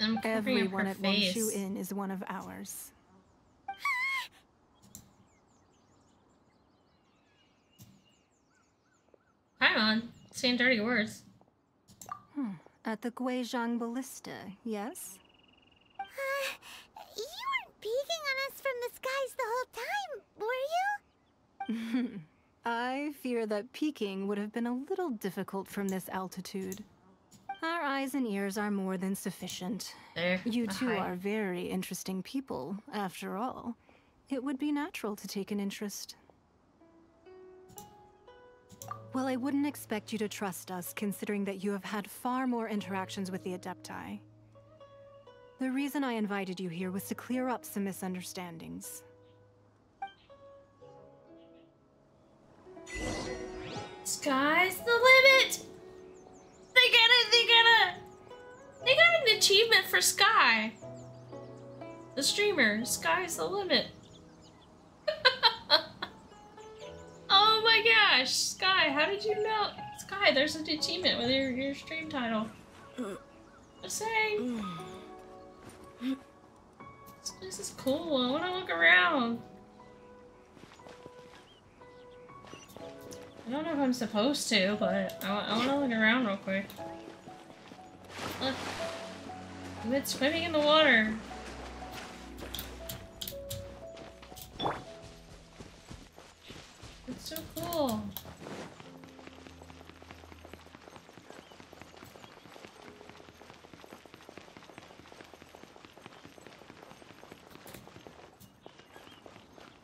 I'm covering up Everyone her at face. Wangshu Inn is one of ours. Hi, on, saying dirty words. Hmm. At the Guizhong Ballista, yes? Uh, you weren't peeking on us from the skies the whole time, were you? I fear that peeking would have been a little difficult from this altitude. Our eyes and ears are more than sufficient. There. You two are very interesting people, after all. It would be natural to take an interest. Well, I wouldn't expect you to trust us, considering that you have had far more interactions with the Adepti. The reason I invited you here was to clear up some misunderstandings. Sky's the limit! They get it, they get it! They got an achievement for Sky! The streamer, Sky's the limit. oh my gosh, Sky, how did you know? Sky, there's an achievement with your, your stream title. Just saying. This place is cool, I wanna look around. I don't know if I'm supposed to, but I, want to look around real quick. Look. I've swimming in the water. It's so cool.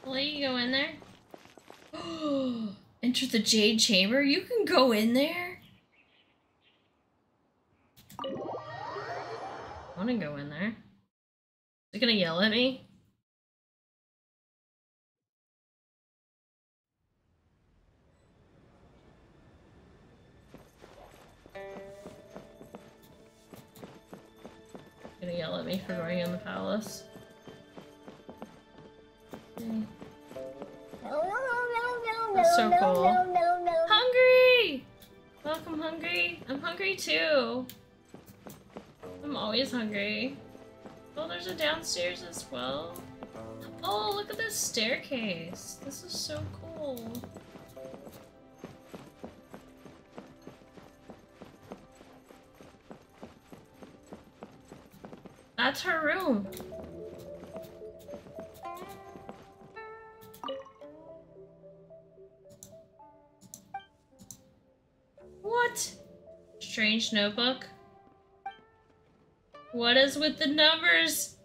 Will you go in there? Enter the Jade Chamber? You can go in there? I want to go in there. Is it gonna yell at me? Gonna yell at me for going in the palace. Okay. That's so cool. Hungry! Welcome, Hungry. I'm hungry too. I'm always hungry. Oh, there's a downstairs as well. Oh, look at this staircase. This is so cool. That's her room. What? Strange notebook? What is with the numbers?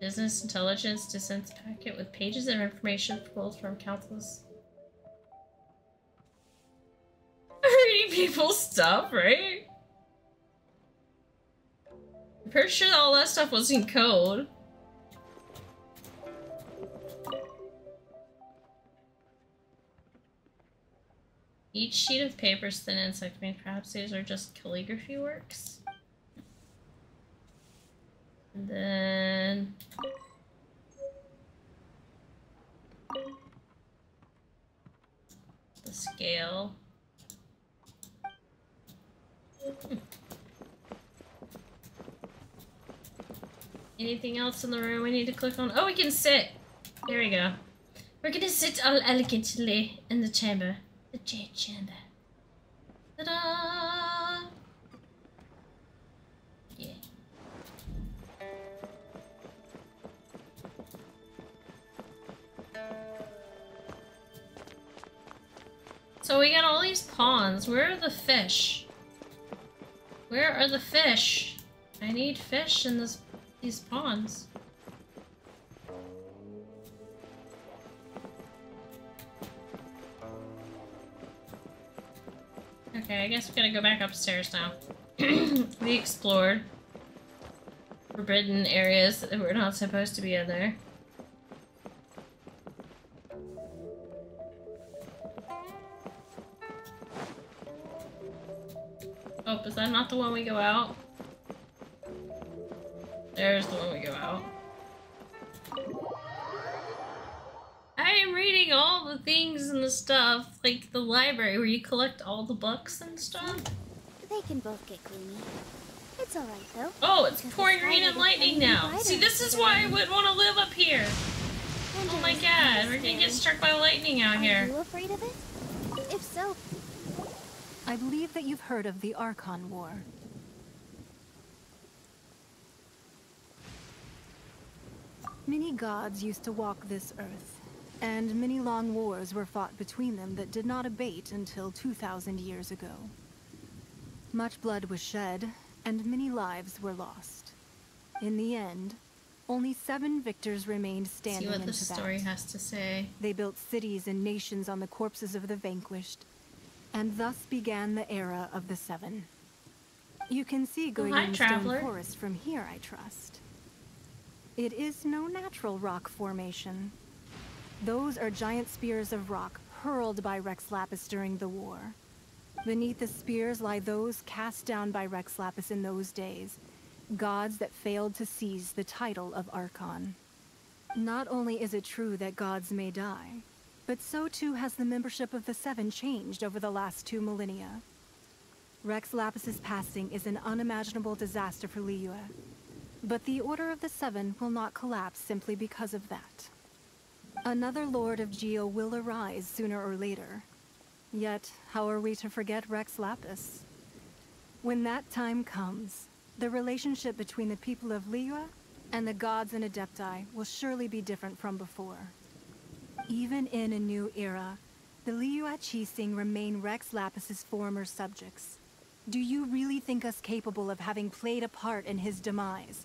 Business intelligence descents packet with pages of information pulled from countless people's stuff, right? I'm pretty sure all that stuff was in code. Each sheet of paper is thin and segmented. Perhaps these are just calligraphy works. And then... The scale. Anything else in the room we need to click on? Oh, we can sit! There we go. We're gonna sit all elegantly in the chamber. The jade chamber. Ta-da! Yeah. So we got all these pawns. Where are the fish? Where are the fish? I need fish in this these ponds. Okay, I guess we gotta go back upstairs now. we explored forbidden areas that we're not supposed to be in there. Is that not the one we go out? There's the one we go out. I am reading all the things and the stuff, like the library where you collect all the books and stuff. They can both get gloomy. It's alright though. Oh, it's pouring rain and lightning now. See, this is why I wouldn't want to live up here. Oh my god, we're gonna get struck by lightning out here. Are you afraid of it? If so, I believe that you've heard of the Archon War. Many gods used to walk this earth, and many long wars were fought between them that did not abate until 2,000 years ago. Much blood was shed, and many lives were lost. In the end, only seven victors remained standing See what in the story has to say. They built cities and nations on the corpses of the vanquished, and thus began the era of the Seven. You can see traveler. Forest from here, I trust. It is no natural rock formation. Those are giant spears of rock hurled by Rex Lapis during the war. Beneath the spears lie those cast down by Rex Lapis in those days, gods that failed to seize the title of Archon. Not only is it true that gods may die, but so too has the membership of the Seven changed over the last two millennia. Rex Lapis's passing is an unimaginable disaster for Liyue, but the Order of the Seven will not collapse simply because of that. Another Lord of Geo will arise sooner or later. Yet, how are we to forget Rex Lapis? When that time comes, the relationship between the people of Liyue and the gods and Adepti will surely be different from before. Even in a new era, the Liyue Qixing remain Rex Lapis's former subjects. Do you really think us capable of having played a part in his demise?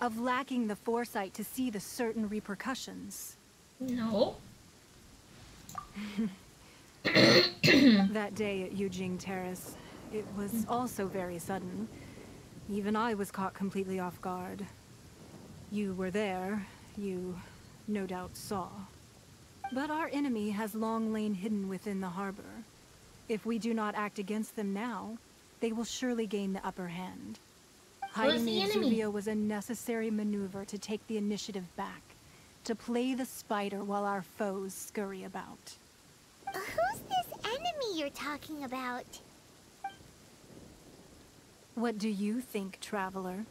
Of lacking the foresight to see the certain repercussions? No. that day at Yujing Terrace, it was mm. also very sudden. Even I was caught completely off guard. You were there, you no doubt saw. But our enemy has long lain hidden within the harbor. If we do not act against them now, they will surely gain the upper hand. Hiding the, the Exuvia was a necessary maneuver to take the initiative back, to play the spider while our foes scurry about. Who's this enemy you're talking about? What do you think, Traveler?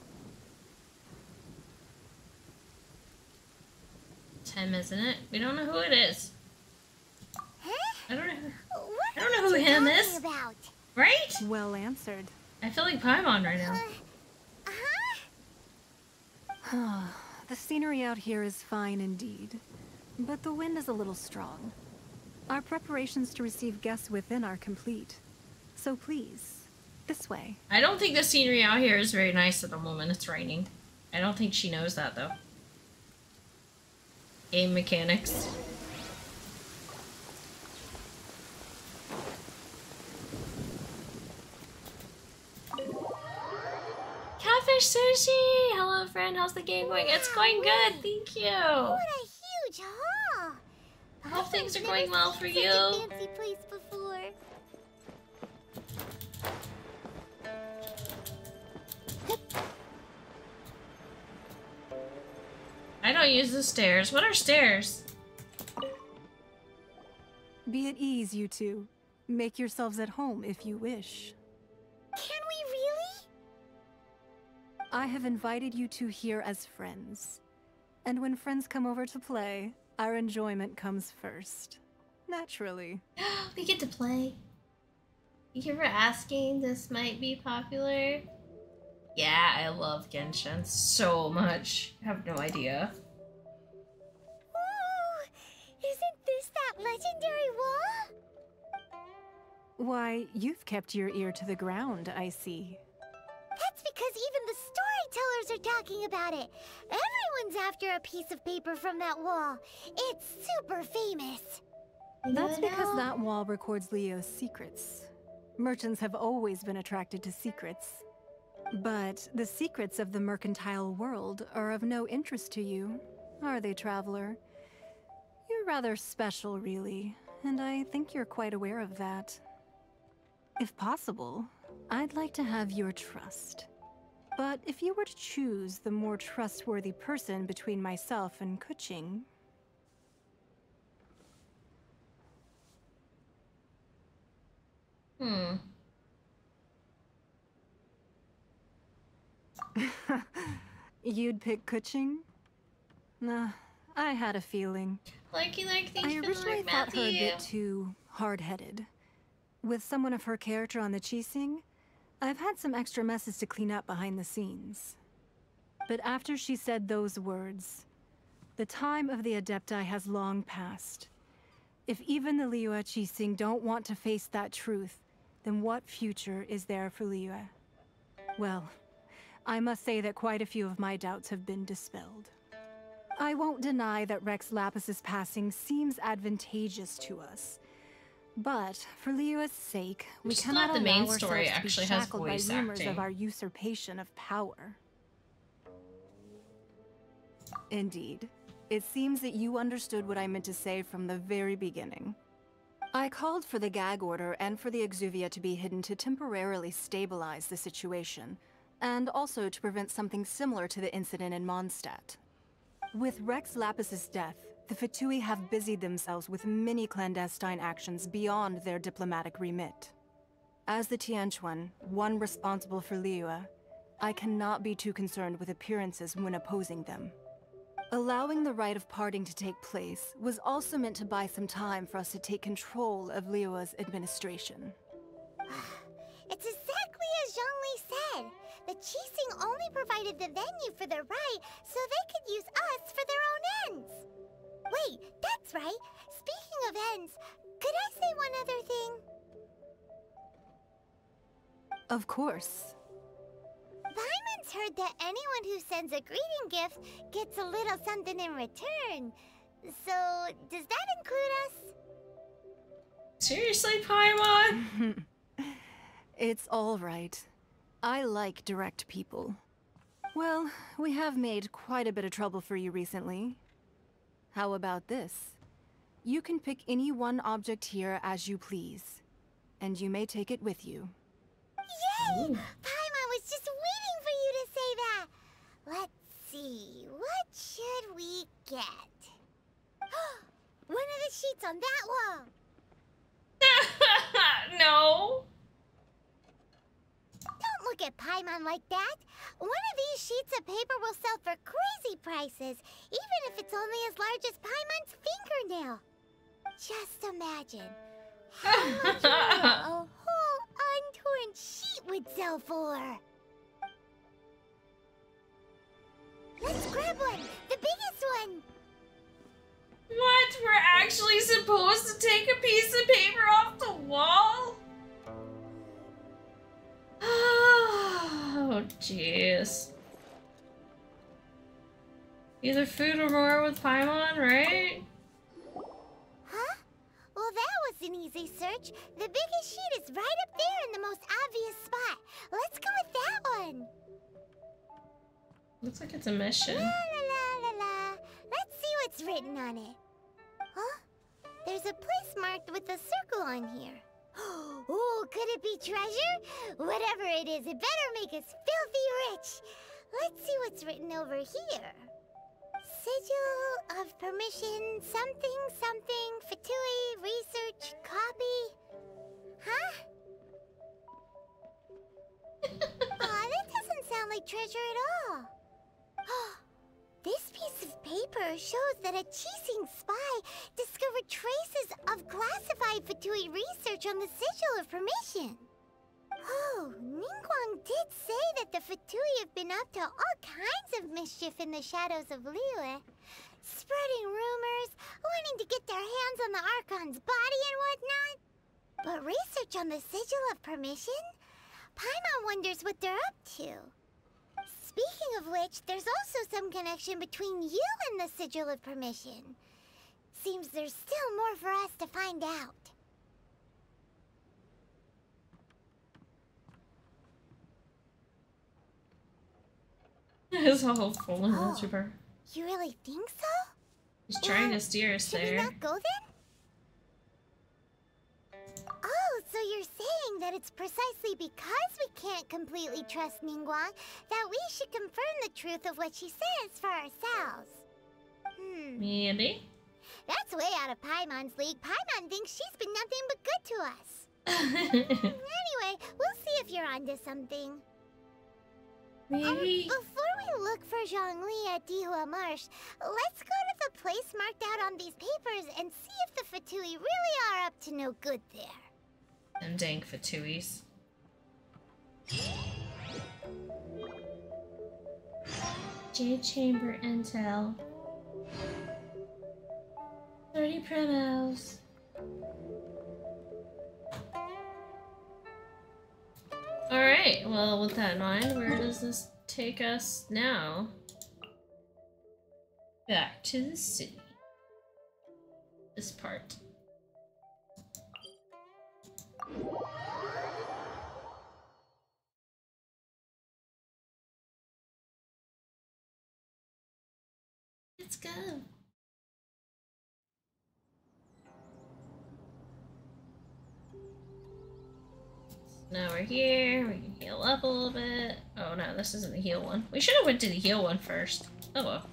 Tim, isn't it? We don't know who it is. Huh? I don't know. What I don't know who him is. About? Right? Well answered. I feel like Paimon right now. Uh, huh? the scenery out here is fine indeed, but the wind is a little strong. Our preparations to receive guests within are complete. So please, this way. I don't think the scenery out here is very nice at the moment. It's raining. I don't think she knows that though. Game mechanics. Catfish Sushi! Hello friend, how's the game going? It's going good, thank you! What a huge haul! I hope things are going well for you. fancy place before. I don't use the stairs. What are stairs? Be at ease, you two. Make yourselves at home if you wish. Can we really? I have invited you two here as friends. And when friends come over to play, our enjoyment comes first. Naturally. we get to play. You were asking this might be popular? Yeah, I love Genshin so much. I have no idea. Ooh, isn't this that legendary wall? Why, you've kept your ear to the ground, I see. That's because even the storytellers are talking about it. Everyone's after a piece of paper from that wall. It's super famous. That's because that wall records Liyue's secrets. Merchants have always been attracted to secrets. But the secrets of the mercantile world are of no interest to you, are they, Traveler? You're rather special, really, and I think you're quite aware of that. If possible, I'd like to have your trust. But if you were to choose the more trustworthy person between myself and Keqing, Hmm. You'd pick Keqing? Nah, I had a feeling. Likey like I originally like thought her a bit too hard-headed. With someone of her character on the Qixing, I've had some extra messes to clean up behind the scenes. But after she said those words, the time of the Adepti has long passed. If even the Liyue Qixing don't want to face that truth, then what future is there for Liyue? Well, I must say that quite a few of my doubts have been dispelled. I won't deny that Rex Lapis's passing seems advantageous to us. But for Liyue's sake, we Which cannot not the allow main story, ourselves actually to be has shackled by rumors acting. of our usurpation of power. Indeed. It seems that you understood what I meant to say from the very beginning. I called for the gag order and for the Exuvia to be hidden to temporarily stabilize the situation, and also to prevent something similar to the incident in Mondstadt. With Rex Lapis's death, the Fatui have busied themselves with many clandestine actions beyond their diplomatic remit. As the Tianquan, one responsible for Liyue, I cannot be too concerned with appearances when opposing them. Allowing the rite of parting to take place was also meant to buy some time for us to take control of Liyue's administration. It's exactly as Zhongli said. The Qixing only provided the venue for the rite so they could use us for their own ends. Wait, that's right. Speaking of ends, could I say one other thing? Of course. Paimon's heard that anyone who sends a greeting gift gets a little something in return. So, does that include us? Seriously, Paimon? it's all right. I like direct people. Well, we have made quite a bit of trouble for you recently. How about this? You can pick any one object here as you please, and you may take it with you. Yay! Paimon was just waiting for you to say that! Let's see, what should we get? one of the sheets on that wall! no! Don't look at Paimon like that! One of these sheets of paper will sell for crazy prices, even if it's only as large as Paimon's fingernail. Just imagine how much a whole untorn sheet would sell for. Let's grab one, the biggest one. What? We're actually supposed to take a piece of paper off the wall? Oh, jeez. Either food or more with Paimon, right? Huh? Well, that was an easy search. The biggest sheet is right up there in the most obvious spot. Let's go with that one. Looks like it's a mission. La la la la la. Let's see what's written on it. Huh? There's a place marked with a circle on here. Oh, could it be treasure? Whatever it is, it better make us filthy rich. Let's see what's written over here. Sigil of permission, something, something, Fatui, research, copy. Huh? Aw, that doesn't sound like treasure at all. This piece of paper shows that a Qixing spy discovered traces of classified Fatui research on the Sigil of Permission. Oh, Ningguang did say that the Fatui have been up to all kinds of mischief in the shadows of Liyue. Spreading rumors, wanting to get their hands on the Archon's body and whatnot. But research on the Sigil of Permission? Paimon wonders what they're up to. Speaking of which, there's also some connection between you and the Sigil of Permission. Seems there's still more for us to find out. His whole full of oh, trooper. You really think so? He's trying well, to steer us there. Should we not go then? Oh, so you're saying that it's precisely because we can't completely trust Ningguang that we should confirm the truth of what she says for ourselves. Hmm. Maybe. That's way out of Paimon's league. Paimon thinks she's been nothing but good to us. anyway, we'll see if you're onto something. Maybe. Um, before we look for Zhongli at Dihua Marsh, let's go to the place marked out on these papers and see if the Fatui really are up to no good there. Them dang Fatuis. Jade Chamber Intel. 30 primos. Alright, well, with that in mind, where does this take us now? Back to the city. This part. Let's go. Now we're here, we can heal up a little bit. Oh no, this isn't the heal one. We should have went to the heal one first. Oh well.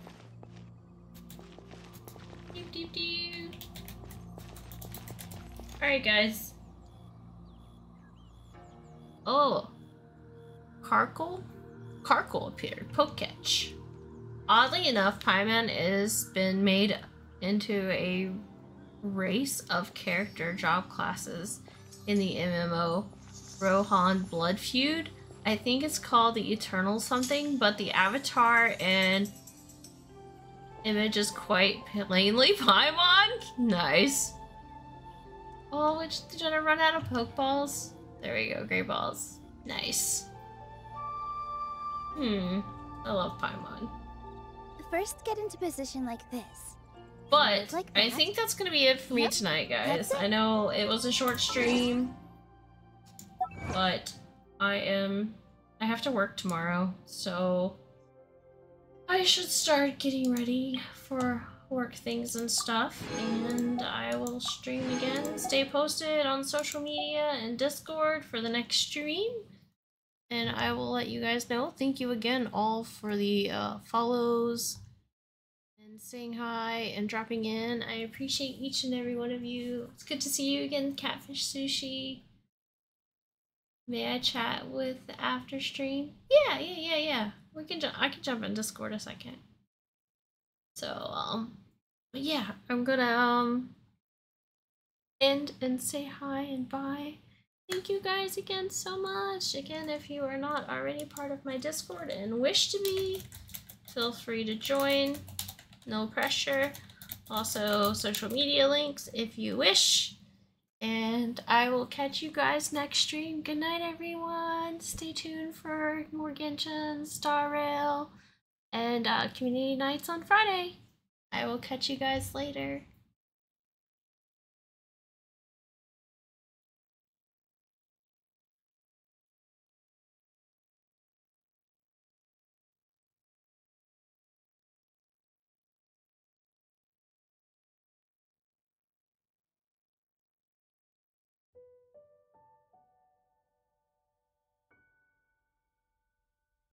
Alright guys. Oh. Carkle? Carkle appeared. Poketch. Oddly enough, Paimon is been made into a race of character job classes in the MMO Rohan Blood Feud. I think it's called the Eternal something, but the avatar and image is quite plainly Paimon. Nice. Oh, which did I run out of Pokeballs? There we go, gray Balls. Nice. Hmm. I love Paimon. First, get into position like this. But Like I think that's gonna be it for me Yep, tonight, guys. I know it was a short stream, but I am I have to work tomorrow, so I should start getting ready for work things and stuff, and I will stream again. Stay posted on social media and Discord for the next stream. And I will let you guys know. Thank you again all for the uh, follows and saying hi and dropping in. I appreciate each and every one of you. It's good to see you again, Catfish Sushi. May I chat with the after stream? Yeah, yeah, yeah, yeah. We can. I can jump in Discord a second. So um, but yeah, I'm gonna um end and say hi and bye. Thank you guys again so much. Again, if you are not already part of my Discord and wish to be, feel free to join. No pressure. Also, social media links if you wish. And I will catch you guys next stream. Good night, everyone. Stay tuned for more Genshin, Star Rail, and uh, community nights on Friday. I will catch you guys later.